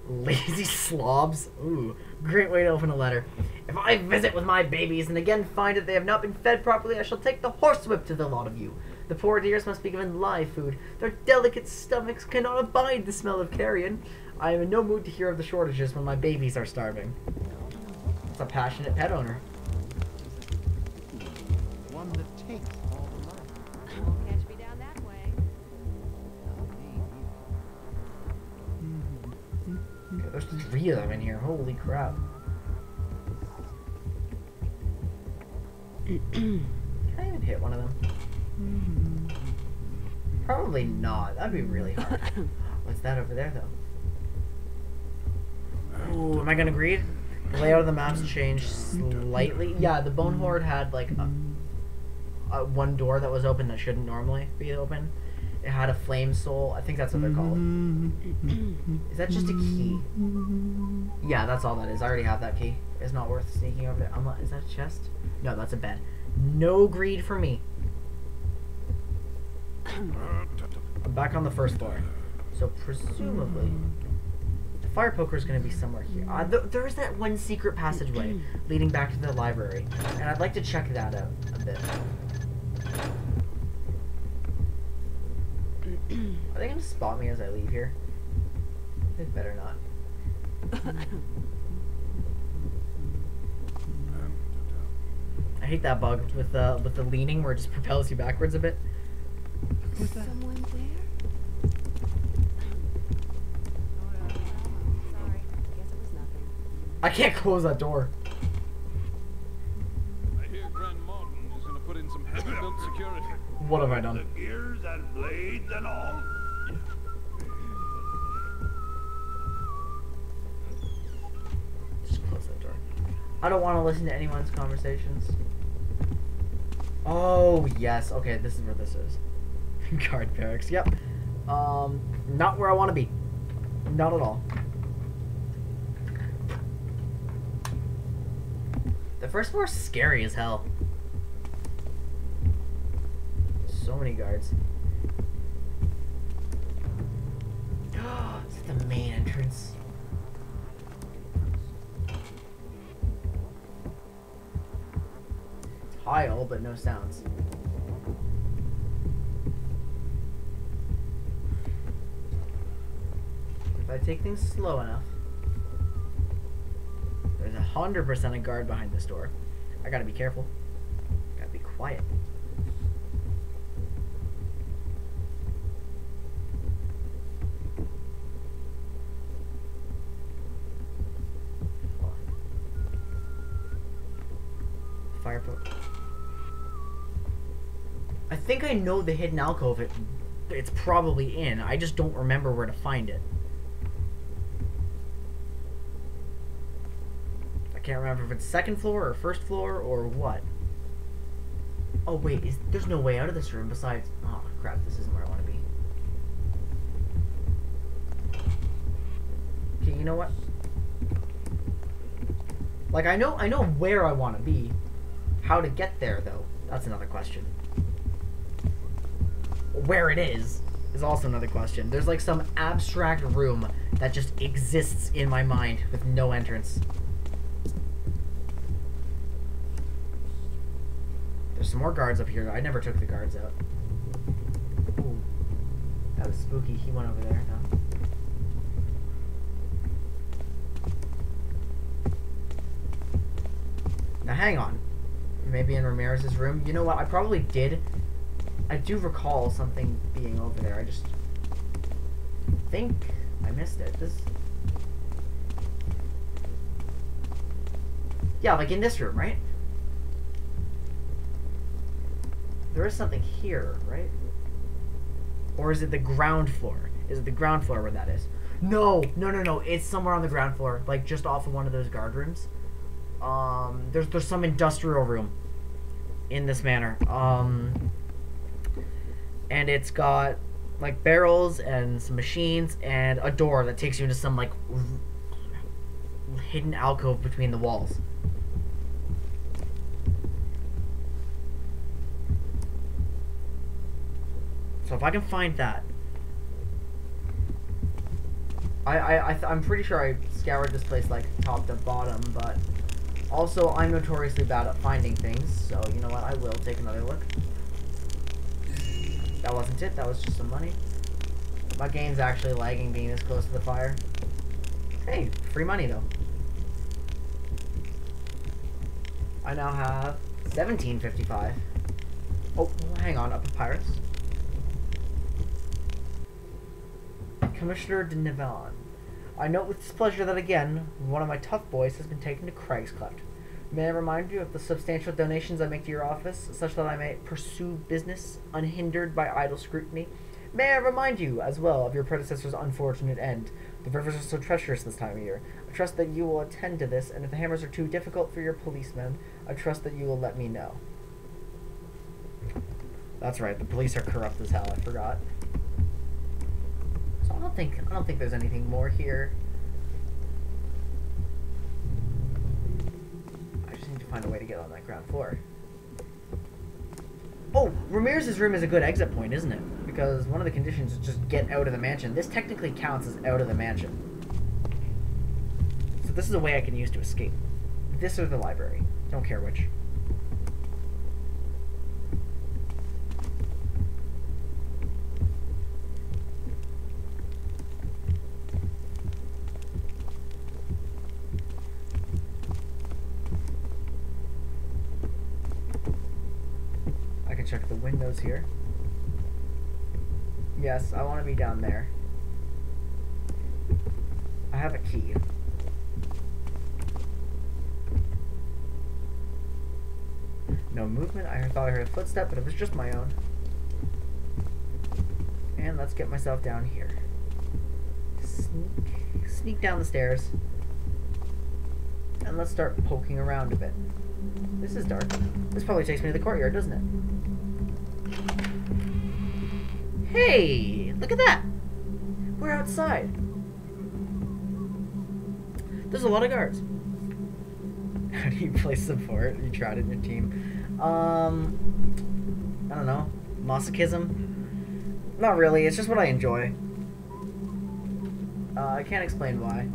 Lazy slobs. Ooh, great way to open a letter. If I visit with my babies and again find that they have not been fed properly, I shall take the horsewhip to the lot of you. The poor dears must be given live food. Their delicate stomachs cannot abide the smell of carrion. I am in no mood to hear of the shortages when my babies are starving. It's a passionate pet owner. There's three of them in here. Holy crap. Can I even hit one of them? Mm-hmm. Probably not. That'd be really hard. What's that over there, though? Oh, Ooh, am I gonna greed? The layout of the maps changed slightly. Yeah, the Bonehoard had like a, a one door that was open that shouldn't normally be open. It had a flame soul. I think that's what they're called. Is that just a key? Yeah, that's all that is. I already have that key. It's not worth sneaking over there. I'm not, is that a chest? No, that's a bed. No greed for me. I'm back on the first floor. So presumably, the fire poker is going to be somewhere here. Uh, th- there is that one secret passageway leading back to the library, and I'd like to check that out a bit. Are they gonna spot me as I leave here? They better not. I hate that bug with the with the leaning where it just propels you backwards a bit. Is someone there? Sorry. Guess it was nothing. I can't close that door. I hear Grand Martin is going to put in some heavy-built security. What have I done? Gears and blades and all. Just close that door. I don't want to listen to anyone's conversations. Oh yes, okay, this is where this is. Guard barracks. Yep. Um, not where I want to be. Not at all. The first floor is scary as hell. So many guards. is it the main entrance? Tile, but no sounds. If I take things slow enough, there's a hundred percent a guard behind this door. I gotta be careful. Gotta be quiet. Fire pit. I think I know the hidden alcove it, it's probably in. I just don't remember where to find it. I can't remember if it's second floor or first floor or what. Oh wait, is there's no way out of this room besides oh crap, this isn't where I want to be. Okay, you know what? Like I know I know where I want to be. How to get there though, that's another question. Where it is is also another question. There's like some abstract room that just exists in my mind with no entrance. There's some more guards up here. I never took the guards out. Ooh. That was spooky. He went over there. No. Now hang on. Maybe in Ramirez's room. You know what? I probably did. I do recall something being over there. I just think I missed it. This. Yeah, like in this room, right? There is something here, right? Or is it the ground floor? Is it the ground floor where that is? No, no, no, no. It's somewhere on the ground floor, like just off of one of those guard rooms. Um, there's there's some industrial room in this manor. Um, and it's got like barrels and some machines and a door that takes you into some like hidden alcove between the walls. So if I can find that, I I, I I'm pretty sure I scoured this place like top to bottom, but also I'm notoriously bad at finding things. So you know what? I will take another look. That wasn't it. That was just some money. My game's actually lagging being this close to the fire. Hey, free money though. I now have 1755. Oh, hang on, a papyrus. Commissioner de Nivon. I note with displeasure that again, one of my tough boys has been taken to Cragscleft. May I remind you of the substantial donations I make to your office, such that I may pursue business unhindered by idle scrutiny? May I remind you, as well, of your predecessor's unfortunate end? The rivers are so treacherous this time of year. I trust that you will attend to this, and if the hammers are too difficult for your policemen, I trust that you will let me know. That's right, the police are corrupt as hell, I forgot. I don't think I don't think there's anything more here. I just need to find a way to get on that ground floor. Oh, Ramirez's room is a good exit point, isn't it? Because one of the conditions is just get out of the mansion. This technically counts as out of the mansion. So this is a way I can use to escape. This or the library. Don't care which. check the windows here. Yes, I want to be down there. I have a key. No movement. I thought I heard a footstep, but it was just my own. And let's get myself down here. Sneak, sneak down the stairs. And let's start poking around a bit. This is dark. This probably takes me to the courtyard, doesn't it? Hey! Look at that! We're outside. There's a lot of guards. How do you play support? You tried it in your team. Um, I don't know. Masochism? Not really. It's just what I enjoy. Uh, I can't explain why.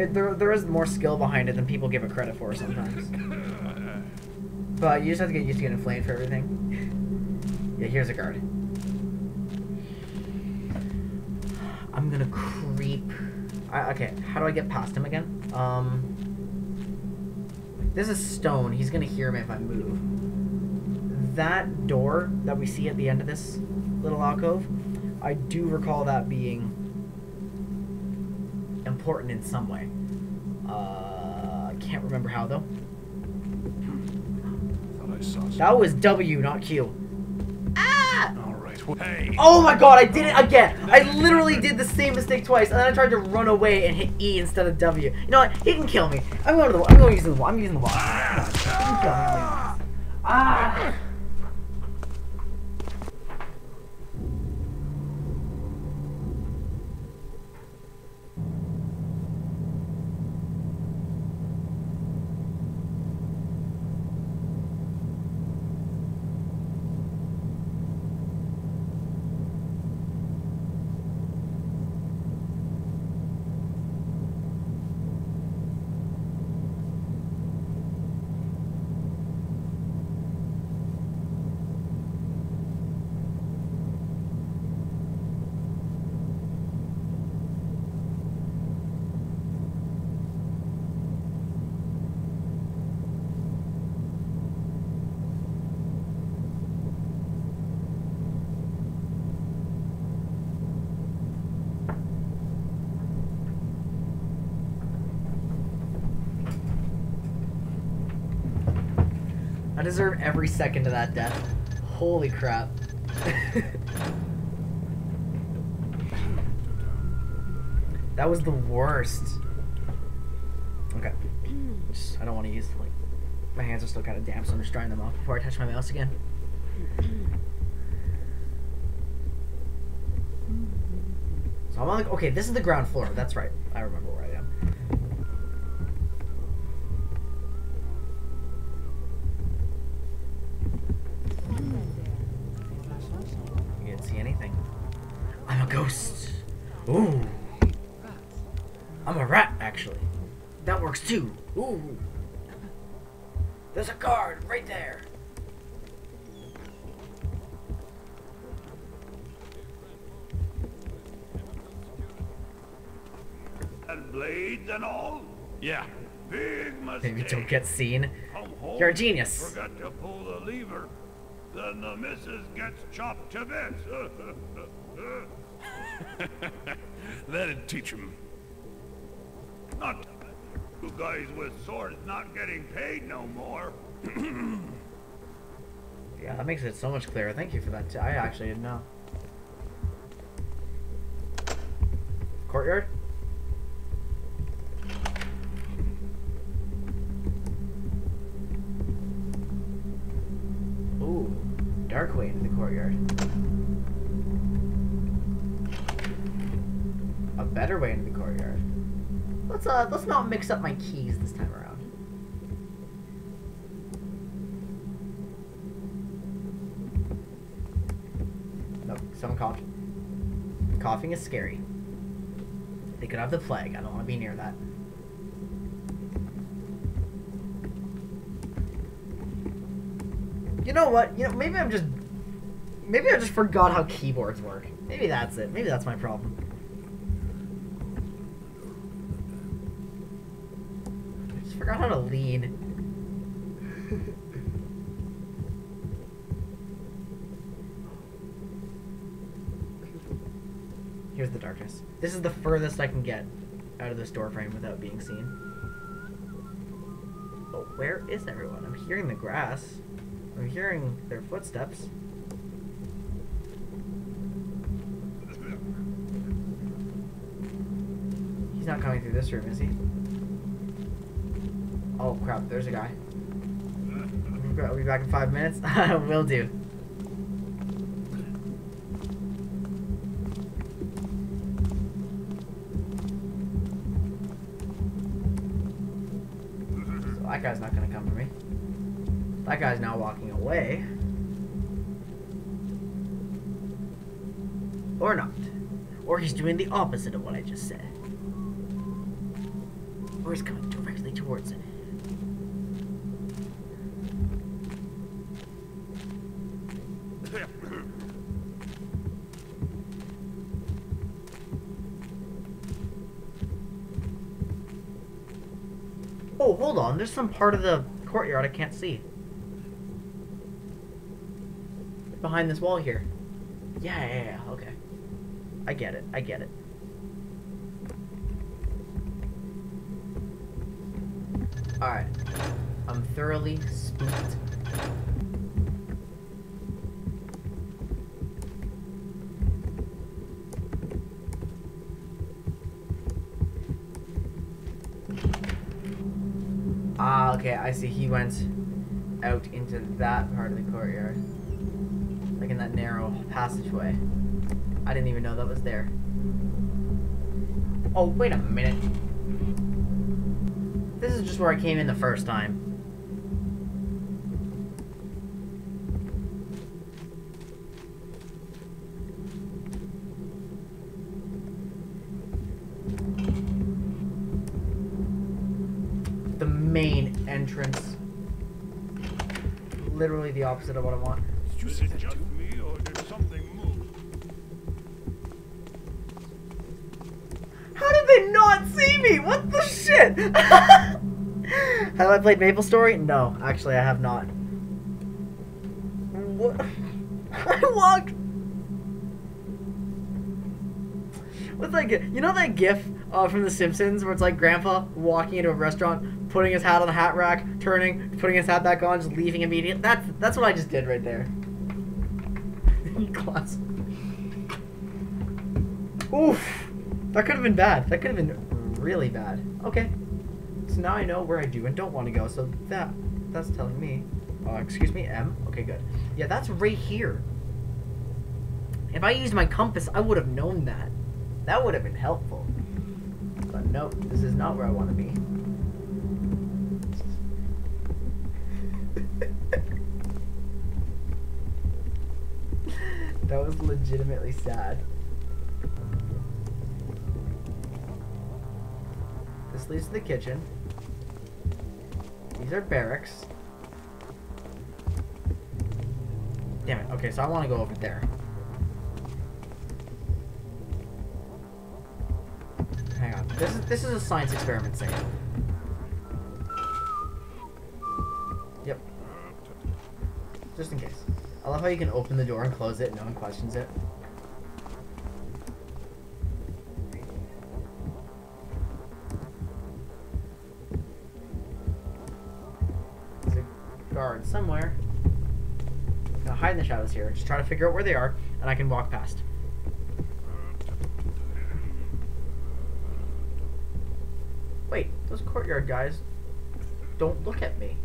It, there, there is more skill behind it than people give it credit for sometimes. But you just have to get used to getting flamed for everything. yeah, here's a guard. I'm gonna creep. I, okay, how do I get past him again? Um, this is stone. He's gonna hear me if I move. That door that we see at the end of this little alcove, I do recall that being important in some way. Uh, I can't remember how though. Thought I saw. That was W, not Q. Ah! Oh my god, I did it again! I literally did the same mistake twice, and then I tried to run away and hit E instead of W. You know what? He can kill me. I'm going to the. wall. I'm going using the wall. I'm using the wall. Ah! Deserve every second of that death. Holy crap. that was the worst. Okay. Just- I don't want to use, like, my hands are still kind of damp, so I'm just drying them off before I touch my mouse again. So I'm the, okay, this is the ground floor. That's right. Mistake. Get seen. You're a genius. Forgot to pull the lever. Then the missus gets chopped to bits. That'd teach him. not you guys with swords not getting paid no more. Yeah, that makes it so much clearer. Thank you for that. I actually didn't know. Courtyard? Dark way into the courtyard. A better way into the courtyard. Let's uh, let's not mix up my keys this time around. Nope, someone coughed. Coughing is scary. They could have the plague. I don't want to be near that. You know what? You know, maybe I'm just... Maybe I just forgot how keyboards work. Maybe that's it. Maybe that's my problem. I just forgot how to lean. Here's the darkness. This is the furthest I can get out of this doorframe without being seen. But where is everyone? I'm hearing the grass. I'm hearing their footsteps. He's not coming through this room, is he? Oh crap, there's a guy. I'll be back in five minutes. Will do. That guy's not gonna come for me. That guy's now walking away. Or not. Or he's doing the opposite of what I just said. Or he's coming directly towards it. Oh, hold on. There's some part of the courtyard I can't see. Behind this wall here. Yeah, yeah, yeah. Okay. I get it. I get it. Alright. I'm thoroughly spooked. Ah, okay, I see. He went out into that part of the courtyard. That narrow passageway. I didn't even know that was there. Oh, wait a minute. This is just where I came in the first time. The main entrance. Literally the opposite of what I want. What the shit? have I played Maple Story? No, actually, I have not. What? I walked. What's that? You know that GIF uh, from The Simpsons where it's like Grandpa walking into a restaurant, putting his hat on the hat rack, turning, putting his hat back on, just leaving immediately. That's that's what I just did right there. Class. Oof. That could have been bad. That could have been really bad. Okay. So now I know where I do and don't want to go. So that that's telling me. Uh, excuse me, M. Okay, good. Yeah, that's right here. If I used my compass, I would have known that. That would have been helpful. But nope, this is not where I want to be. that was legitimately sad. This leads to the kitchen. These are barracks. Damn it. Okay, so I want to go over there. Hang on. This is this is a science experiment saying. Yep. Just in case. I love how you can open the door and close it no one questions it. Guard somewhere. I'm gonna hide in the shadows here. Just try to figure out where they are, and I can walk past. Wait, those courtyard guys don't look at me.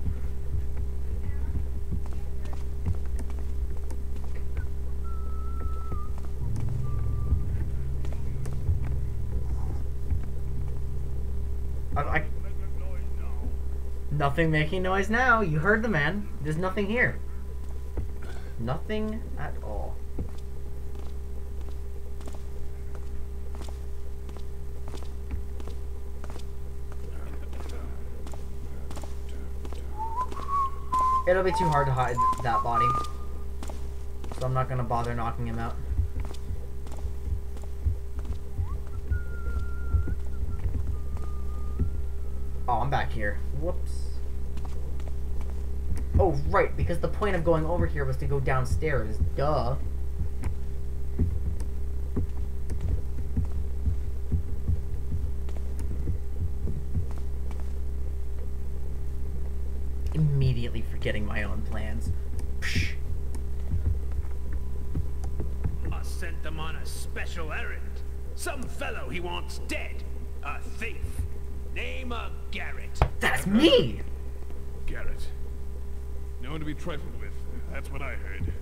I, I, Make a noise now. Nothing making noise now. You heard the man. There's nothing here. Nothing at all. It'll be too hard to hide that body. So I'm not gonna bother knocking him out. Oh, I'm back here. Whoops. Oh, right, because the point of going over here was to go downstairs. Duh. Immediately forgetting my own plans. Psh. I sent them on a special errand. Some fellow he wants dead. A thief. Name of Garrett. That's me! Garrett. No one to be trifled with. That's what I heard.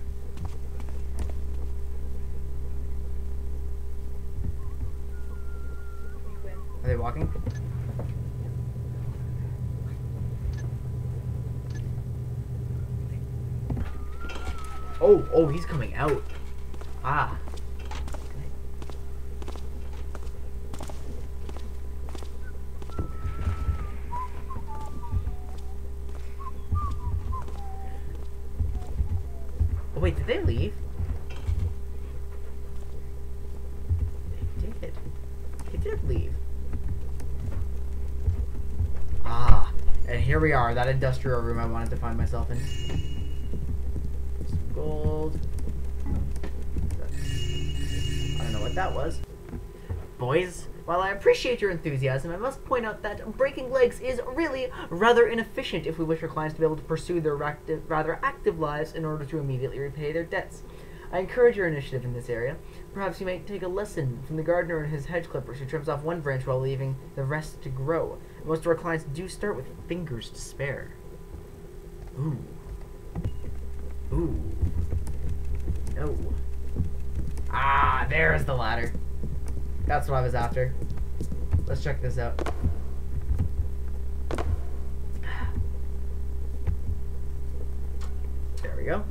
Are they walking? Oh, oh, he's coming out. Ah. Oh, wait, did they leave? They did. They did leave. Ah, and here we are, that industrial room I wanted to find myself in. Some gold. I don't know what that was. Boys, while I appreciate your enthusiasm, I must point out that breaking legs is really rather inefficient if we wish our clients to be able to pursue their active, rather active lives in order to immediately repay their debts. I encourage your initiative in this area. Perhaps you might take a lesson from the gardener and his hedge clippers who trims off one branch while leaving the rest to grow. Most of our clients do start with fingers to spare. Ooh. Ooh. No. Ah, there's the ladder. That's what I was after. Let's check this out. There we go.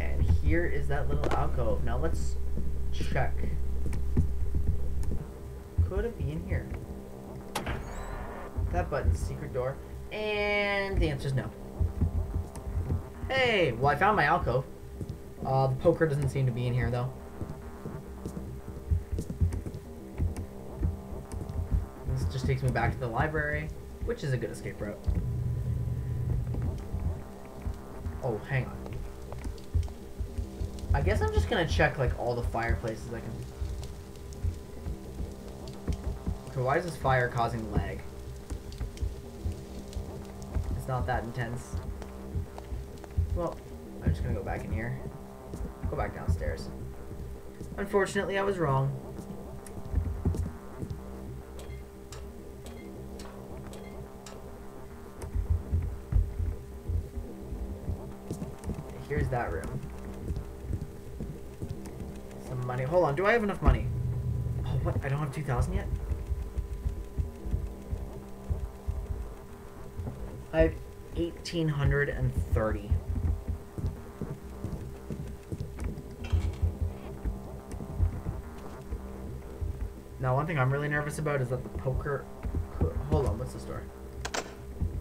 And here is that little alcove. Now let's check. Could it be in here? That button's secret door. And the answer's no. Hey, well I found my alcove. Uh, the poker doesn't seem to be in here though. This just takes me back to the library, which is a good escape route. Oh, hang on. I guess I'm just gonna check like all the fireplaces I can. Okay, why is this fire causing lag? It's not that intense. Well, I'm just gonna go back in here. Go back downstairs. Unfortunately, I was wrong. Here's that room. Some money. Hold on, do I have enough money? Oh, what? I don't have 2,000 yet? I have 1,830. Now, one thing I'm really nervous about is that the poker... Hold on, what's this door?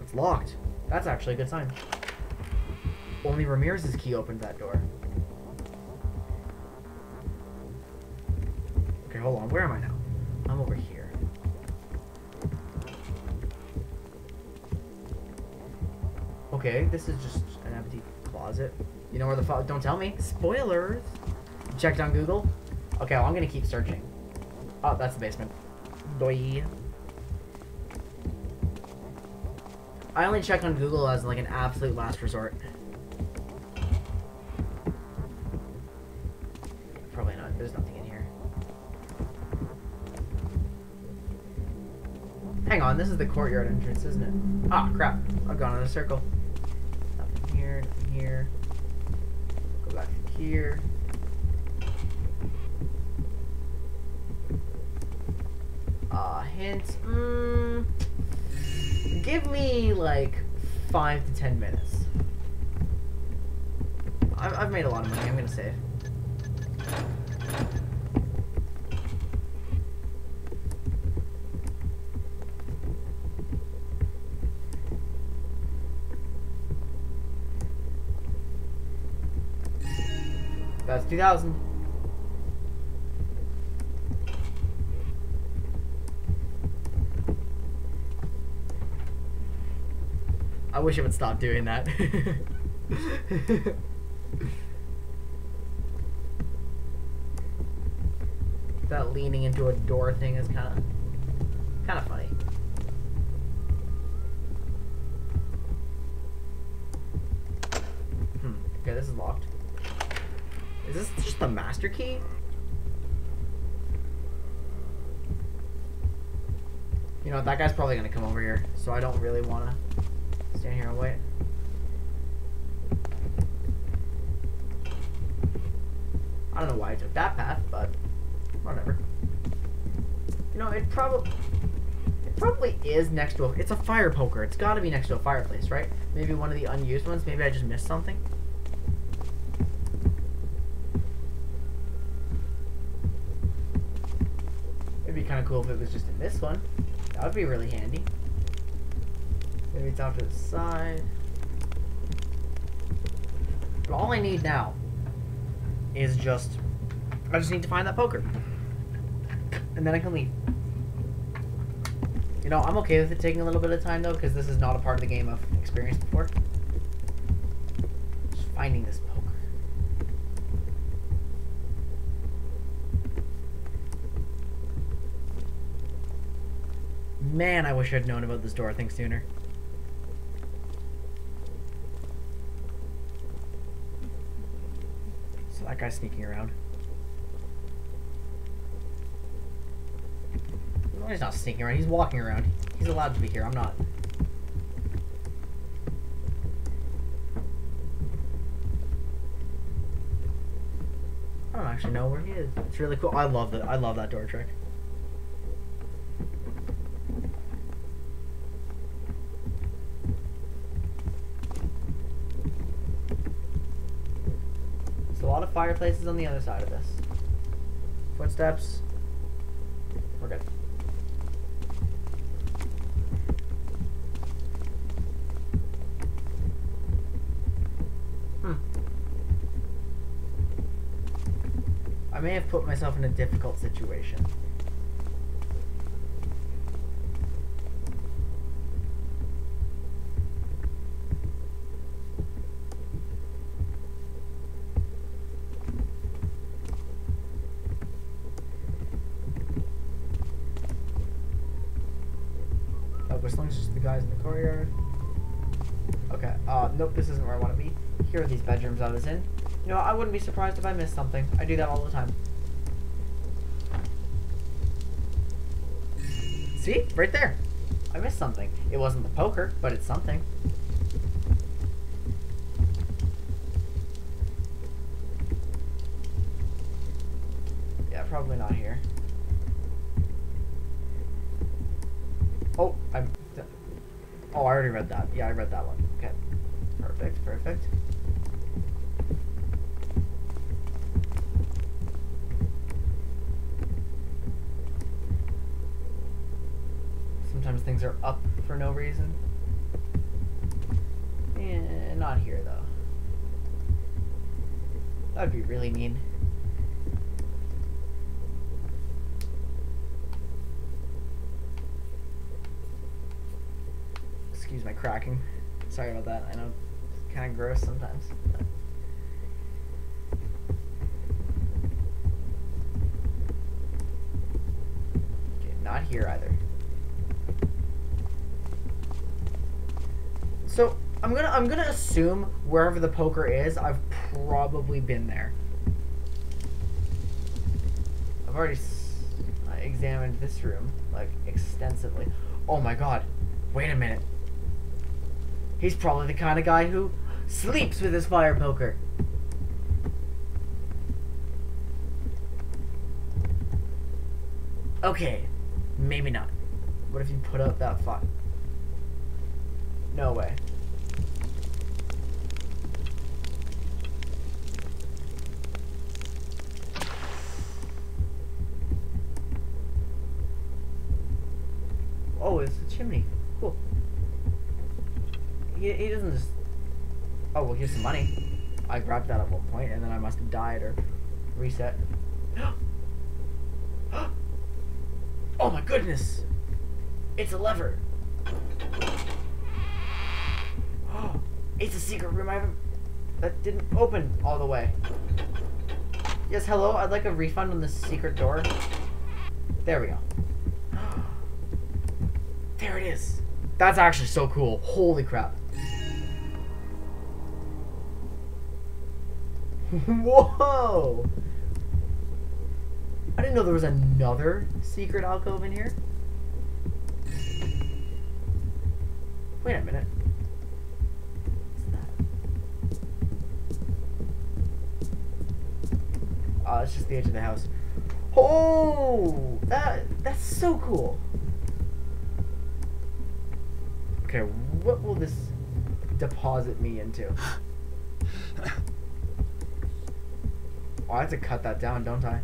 It's locked. That's actually a good sign. Only Ramirez's key opened that door. Okay, hold on. Where am I now? I'm over here. Okay, this is just an empty closet. You know where the file? Don't tell me. Spoilers. Checked on Google. Okay, well, I'm gonna keep searching. Oh, that's the basement. Boy. I only check on Google as like an absolute last resort. Probably not. There's nothing in here. Hang on, this is the courtyard entrance, isn't it? Ah, crap. I've gone in a circle. Here. Uh, hint. Mm, give me like five to ten minutes. I've, I've made a lot of money. I'm gonna save. That's 2000. I wish it would stop doing that. that leaning into a door thing is kind of master key? You know, that guy's probably gonna come over here, so I don't really wanna stand here and wait. I don't know why I took that path, but whatever. You know, it probably it probably is next to a. It's a fire poker. It's got to be next to a fireplace, right? Maybe one of the unused ones. Maybe I just missed something. Kind of cool if it was just in this one. That would be really handy. Maybe it's off to the side. But all I need now is just I just need to find that poker. And then I can leave. You know, I'm okay with it taking a little bit of time though, because this is not a part of the game I've experienced before. Just finding this poker. Man, I wish I'd known about this door thing sooner. So that guy's sneaking around. No, he's not sneaking around. He's walking around. He's allowed to be here. I'm not. I don't actually know where he is. It's really cool. I love that. I love that door trick. Lot fireplaces on the other side of this. Footsteps. We're good. Hmm. I may have put myself in a difficult situation. Oh, whistling's just the guys in the courtyard. Okay, uh, nope, this isn't where I want to be. Here are these bedrooms I was in. You know, I wouldn't be surprised if I missed something. I do that all the time. See? Right there. I missed something. It wasn't the poker, but it's something. Yeah, probably not here. Oh, I'm... Oh, I already read that. Yeah, I read that one. Okay. Perfect, perfect. Sometimes things are up for no reason. Eh, not here, though. That'd be really mean. Excuse my cracking. Sorry about that. I know it's kind of gross sometimes. Okay, not here either. So I'm gonna I'm gonna assume wherever the poker is, I've probably been there. I've already examined this room like extensively. Oh my god! Wait a minute. He's probably the kind of guy who sleeps with his fire poker. Okay, maybe not. What if you put out that fire? No way. Oh, it's a chimney. Cool. He, he doesn't just. Oh, well, here's some money. I grabbed that at one point, and then I must have died or reset. oh my goodness! It's a lever. it's a secret room I haven't. That didn't open all the way. Yes, hello. I'd like a refund on this secret door. There we go. There it is. That's actually so cool. Holy crap. Whoa! I didn't know there was another secret alcove in here. Wait a minute. What's that? Oh, it's just the edge of the house. Oh, that that's so cool. Okay, what will this deposit me into? Oh, I have to cut that down, don't I?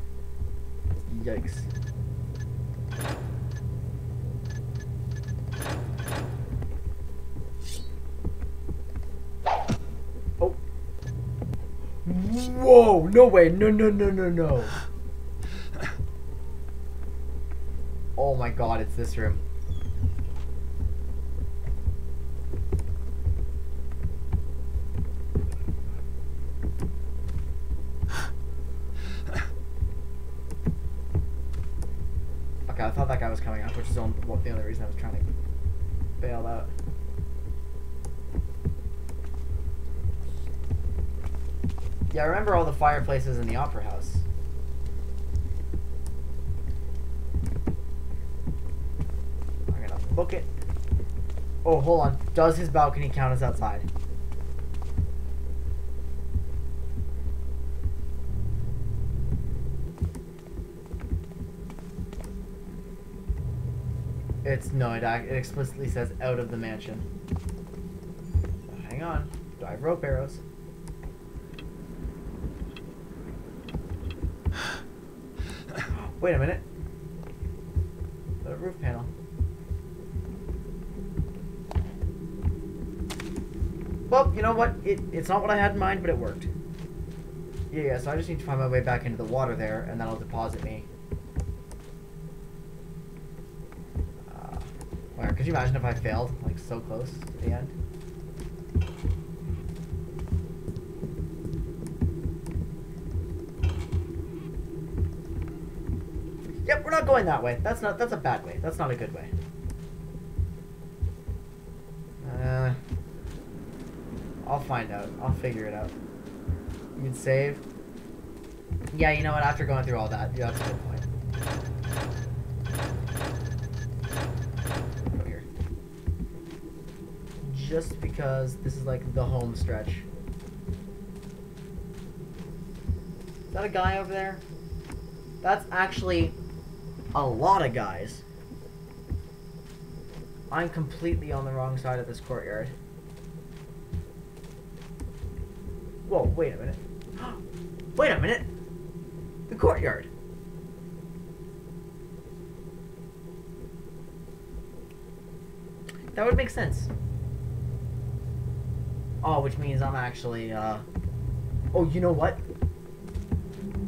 Yikes. Oh. Whoa! No way! No, no, no, no, no. Oh my god, it's this room. Okay, I thought that guy was coming up, which is the only, what- the only reason I was trying to bail out. Yeah, I remember all the fireplaces in the opera house. I'm gonna book it. Oh, hold on. Does his balcony count as outside? It's no, it, it explicitly says out of the mansion. Hang on. Do I have rope arrows? Wait a minute. The roof panel. Well, you know what? It, it's not what I had in mind, but it worked. Yeah, yeah, so I just need to find my way back into the water there, and that'll deposit me. Uh, where? Could you imagine if I failed? Like, so close to the end? Yep, we're not going that way. That's not. That's a bad way. That's not a good way. Uh, I'll find out. I'll figure it out. You can save. Yeah, you know what? After going through all that, yeah, that's good point. Go here. Just because this is like the home stretch. Is that a guy over there? That's actually a lot of guys. I'm completely on the wrong side of this courtyard. Whoa, wait a minute. wait a minute! The courtyard! That would make sense. I'm actually, uh... Oh, you know what?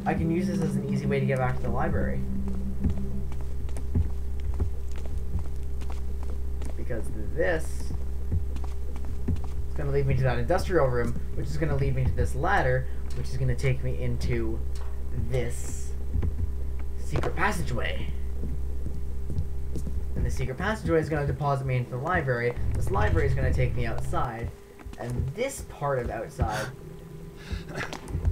I can use this as an easy way to get back to the library. Because this is going to lead me to that industrial room, which is going to lead me to this ladder, which is going to take me into this secret passageway. And the secret passageway is going to deposit me into the library. This library is going to take me outside. And this part of outside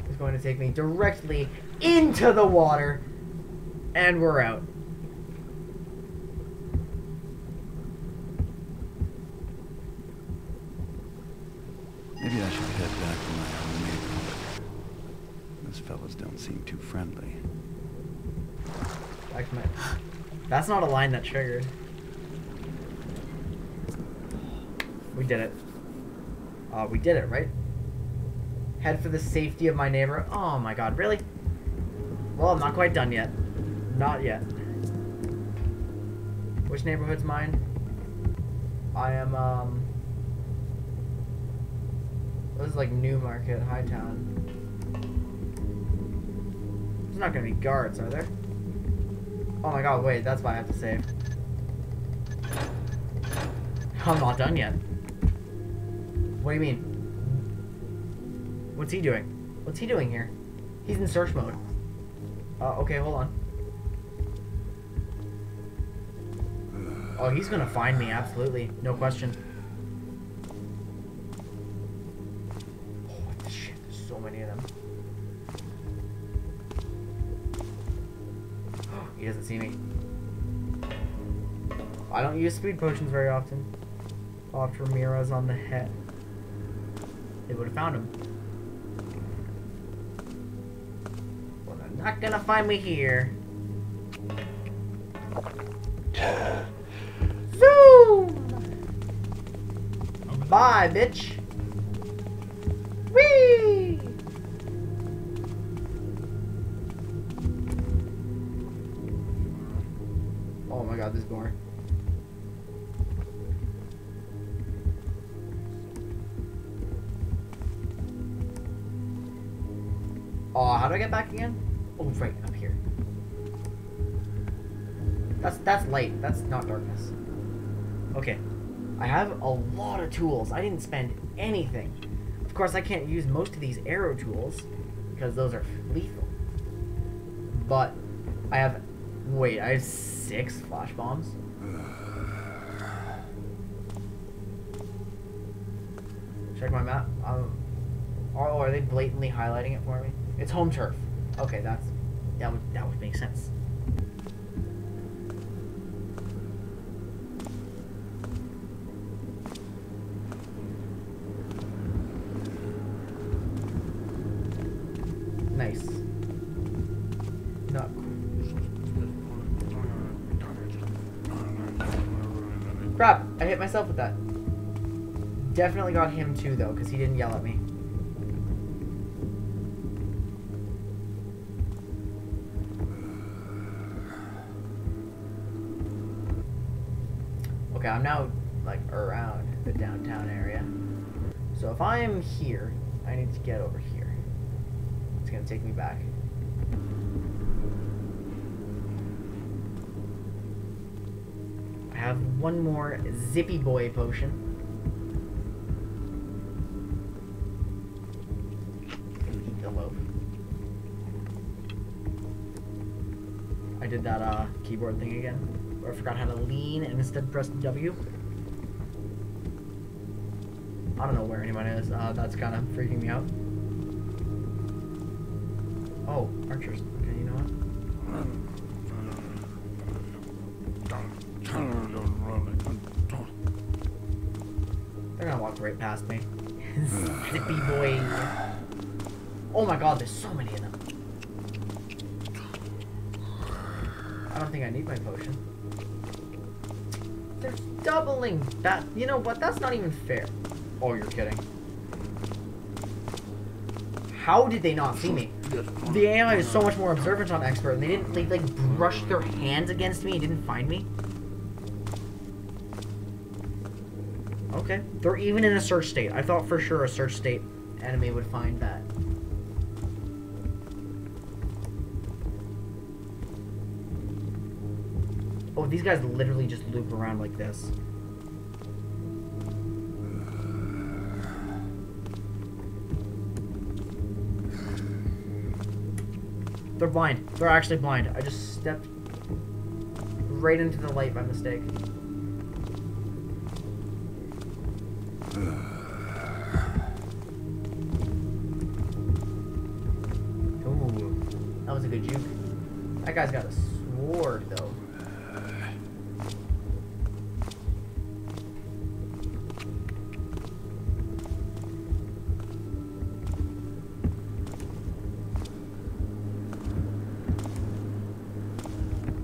is going to take me directly into the water. And we're out. Maybe I should head back to my own neighborhood. Those fellas don't seem too friendly. Back to my... That's not a line that triggered. We did it. Uh, we did it, right? Head for the safety of my neighbor. Oh my god, really? Well, I'm not quite done yet. Not yet. Which neighborhood's mine? I am, um... This is like Newmarket, Hightown. There's not gonna be guards, are there? Oh my god, wait, that's why I have to save. I'm not done yet. What do you mean? What's he doing? What's he doing here? He's in search mode. Uh, okay, hold on. Oh, he's gonna find me, absolutely. No question. Oh, what the shit? There's so many of them. he doesn't see me. I don't use speed potions very often. Off Ramirez on the head. They would have found him. Well, they're not gonna find me here. Zoom! Bye, bitch. Whee! Oh my god, this is boring. Light. That's not darkness. Okay. I have a lot of tools. I didn't spend anything. Of course, I can't use most of these arrow tools because those are lethal. But I have wait, I have six flash bombs. Check my map. Um, oh, are they blatantly highlighting it for me? It's home turf. Okay, that's that would that would make sense. Crap! I hit myself with that. Definitely got him too, though, because he didn't yell at me. Okay, I'm now, like, around the downtown area. So if I am here, I need to get over here. It's gonna take me back. One more Zippy Boy potion. Eat the loaf. I did that uh, keyboard thing again, I forgot how to lean and instead press W. I don't know where anyone is. Uh, that's kind of freaking me out. Oh, archers. Okay, you know what? Past me. Zippy boy. Oh my god, there's so many of them. I don't think I need my potion. They're doubling that. You know what? That's not even fair. Oh, you're kidding. How did they not see me? The AI is so much more observant on expert, and they didn't like, like brush their hands against me and didn't find me. Okay, they're even in a search state. I thought for sure a search state enemy would find that. Oh, these guys literally just loop around like this. They're blind. They're actually blind. I just stepped right into the light by mistake.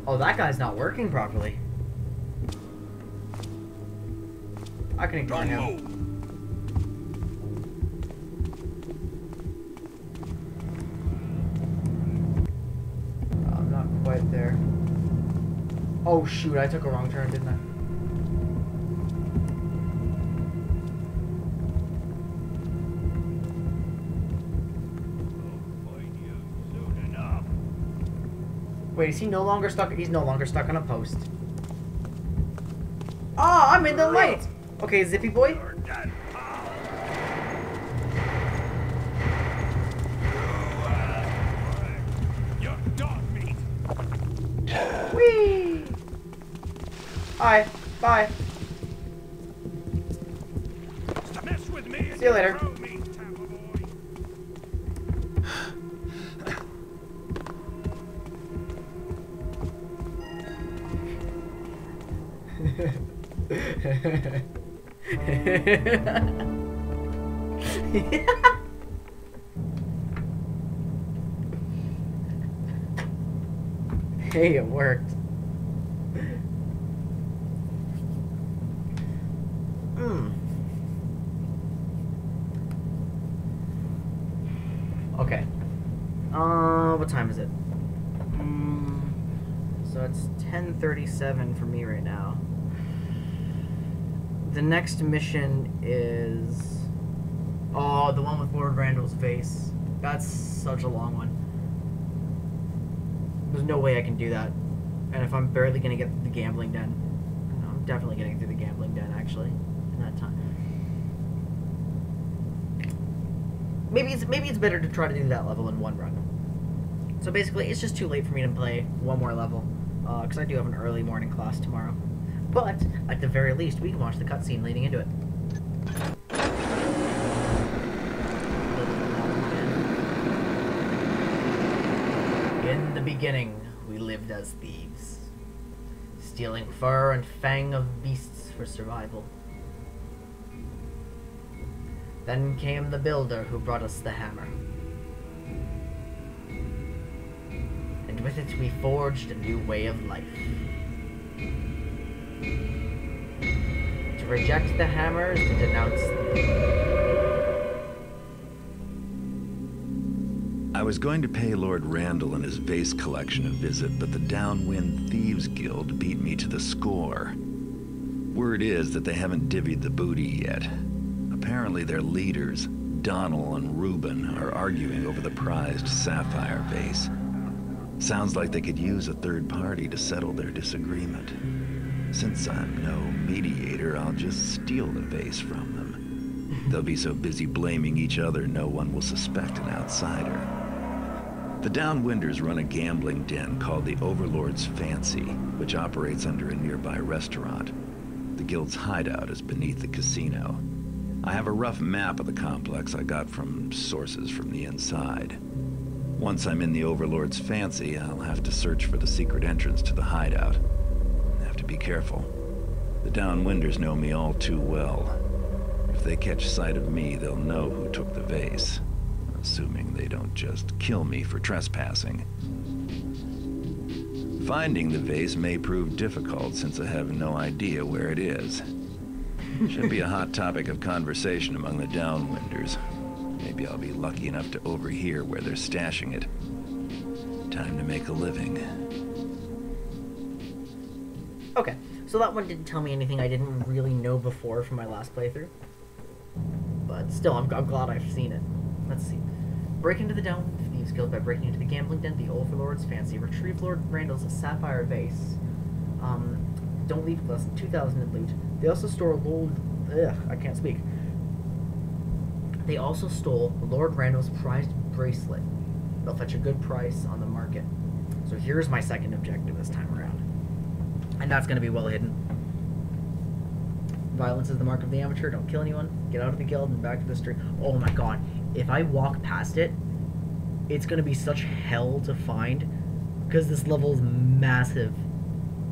Oh, that guy's not working properly. I can ignore him. move. I'm not quite there. Oh shoot, I took a wrong turn, didn't I? Wait, is he no longer stuck? He's no longer stuck on a post. Ah, I'm in the light! Okay, Zippy Boy. You're dead, pal. You're dog meat. Whee! Bye. Bye. Mess with me. See you later. For me right now. The next mission is oh, the one with Lord Randall's face. That's such a long one. There's no way I can do that. And if I'm barely gonna get the gambling den, I'm definitely getting through the gambling den actually in that time. Maybe it's maybe it's better to try to do that level in one run. So basically, it's just too late for me to play one more level, Uh, because I do have an early morning class tomorrow. But at the very least, we can watch the cutscene leading into it. In the beginning, we lived as thieves, stealing fur and fang of beasts for survival. Then came the builder who brought us the hammer. With we forged a new way of life. To reject the hammer is to denounce the I was going to pay Lord Randall and his vase collection a visit, but the Downwind Thieves Guild beat me to the score. Word is that they haven't divvied the booty yet. Apparently their leaders, Donnell and Reuben, are arguing over the prized sapphire vase. Sounds like they could use a third party to settle their disagreement. Since I'm no mediator, I'll just steal the vase from them. They'll be so busy blaming each other, no one will suspect an outsider. The Downwinders run a gambling den called the Overlord's Fancy, which operates under a nearby restaurant. The guild's hideout is beneath the casino. I have a rough map of the complex I got from sources from the inside. Once I'm in the Overlord's Fancy, I'll have to search for the secret entrance to the hideout. I Have to be careful. The Downwinders know me all too well. If they catch sight of me, they'll know who took the vase. Assuming they don't just kill me for trespassing. Finding the vase may prove difficult since I have no idea where it is. Should be a hot topic of conversation among the Downwinders. Maybe I'll be lucky enough to overhear where they're stashing it. Time to make a living. Okay, so that one didn't tell me anything I didn't really know before from my last playthrough. But still, I'm, I'm glad I've seen it. Let's see. Break into the Down Thieves Guild by breaking into the gambling den, the Overlord's Fancy. Retrieve Lord Randall's sapphire vase. Um, don't leave less than 2,000 in loot. They also store Lord... Ugh, I can't speak. They also stole Lord Randall's prized bracelet. They'll fetch a good price on the market. So here's my second objective this time around. And that's going to be well hidden. Violence is the mark of the amateur. Don't kill anyone. Get out of the guild and back to the street. Oh my god. If I walk past it, it's going to be such hell to find. Because this level is massive.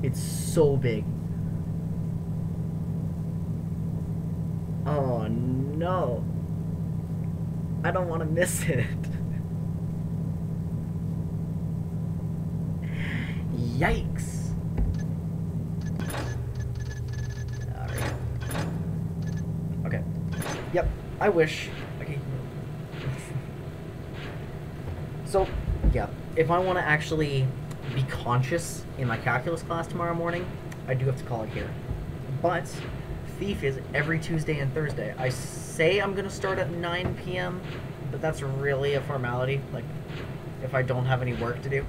It's so big. Oh no. I don't want to miss it. Yikes. Okay. Yep, I wish. Okay. so, yeah, if I want to actually be conscious in my calculus class tomorrow morning, I do have to call it here. But Thief is every Tuesday and Thursday. I say I'm going to start at 9 p.m., but that's really a formality, like, if I don't have any work to do.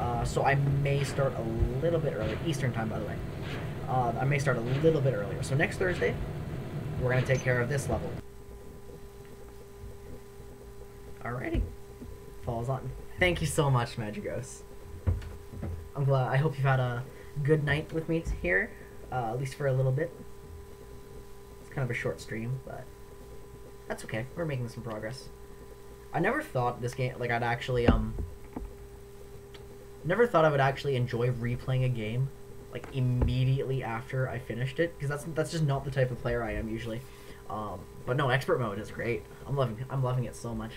Uh, so I may start a little bit earlier, Eastern time, by the way. Uh, I may start a little bit earlier. So next Thursday, we're going to take care of this level. Alrighty. Falls on. Thank you so much, Magicos. I'm glad. I hope you've had a good night with me here, uh, at least for a little bit. Kind of a short stream, but that's okay. We're making some progress. I never thought this game, like, I'd actually, um, never thought I would actually enjoy replaying a game like immediately after I finished it because that's that's just not the type of player I am usually. Um, but no, expert mode is great. I'm loving I'm loving it so much.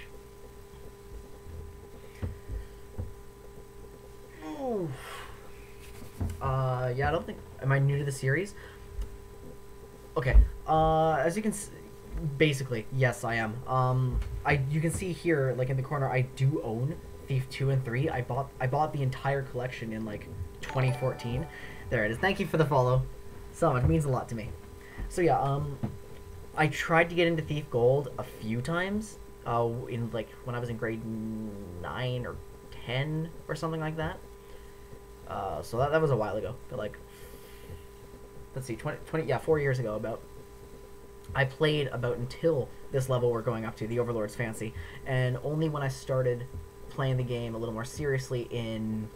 Ooh. Uh, yeah, I don't think. Am I new to the series? Okay. Uh, as you can, s- basically, yes, I am. Um, I you can see here, like in the corner, I do own Thief two and three. I bought I bought the entire collection in like 2014. There it is. Thank you for the follow. So much means a lot to me. So yeah, um, I tried to get into Thief Gold a few times. Uh, in like when I was in grade nine or ten or something like that. Uh, so that, that was a while ago, but like, let's see, 20, 20, yeah, four years ago about. I played about until this level we're going up to, the Overlord's Fancy, and only when I started playing the game a little more seriously in,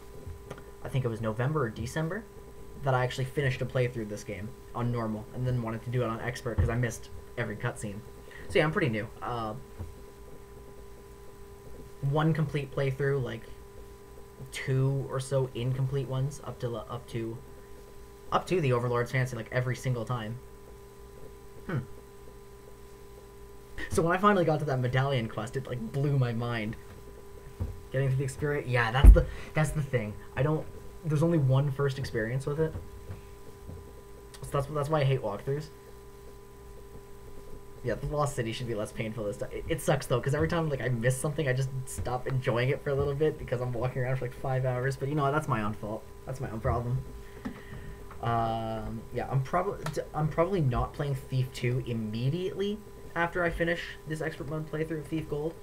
I think it was November or December, that I actually finished a playthrough this game on normal, and then wanted to do it on expert because I missed every cutscene. So yeah, I'm pretty new. Uh, one complete playthrough, like two or so incomplete ones up to up to up to the Overlord's Fancy like every single time. Hmm. So when I finally got to that medallion quest, it like blew my mind. Getting to the experience, yeah, that's the that's the thing. I don't. There's only one first experience with it, so that's that's why I hate walkthroughs. Yeah, the Lost City should be less painful this time. It, it sucks though, because every time like I miss something, I just stop enjoying it for a little bit because I'm walking around for like five hours. But you know what? That's my own fault. That's my own problem. Um, yeah, I'm probably I'm probably not playing Thief 2 immediately after I finish this expert mode playthrough of Thief Gold.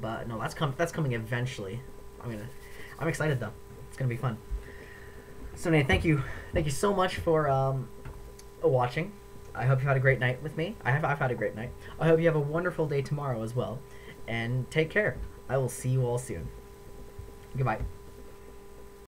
But no, that's com- that's coming eventually. I'm gonna I'm excited though. It's gonna be fun. So Nate, thank you, thank you so much for um, watching. I hope you had a great night with me. I have I've had a great night. I hope you have a wonderful day tomorrow as well, and take care. I will see you all soon. Goodbye.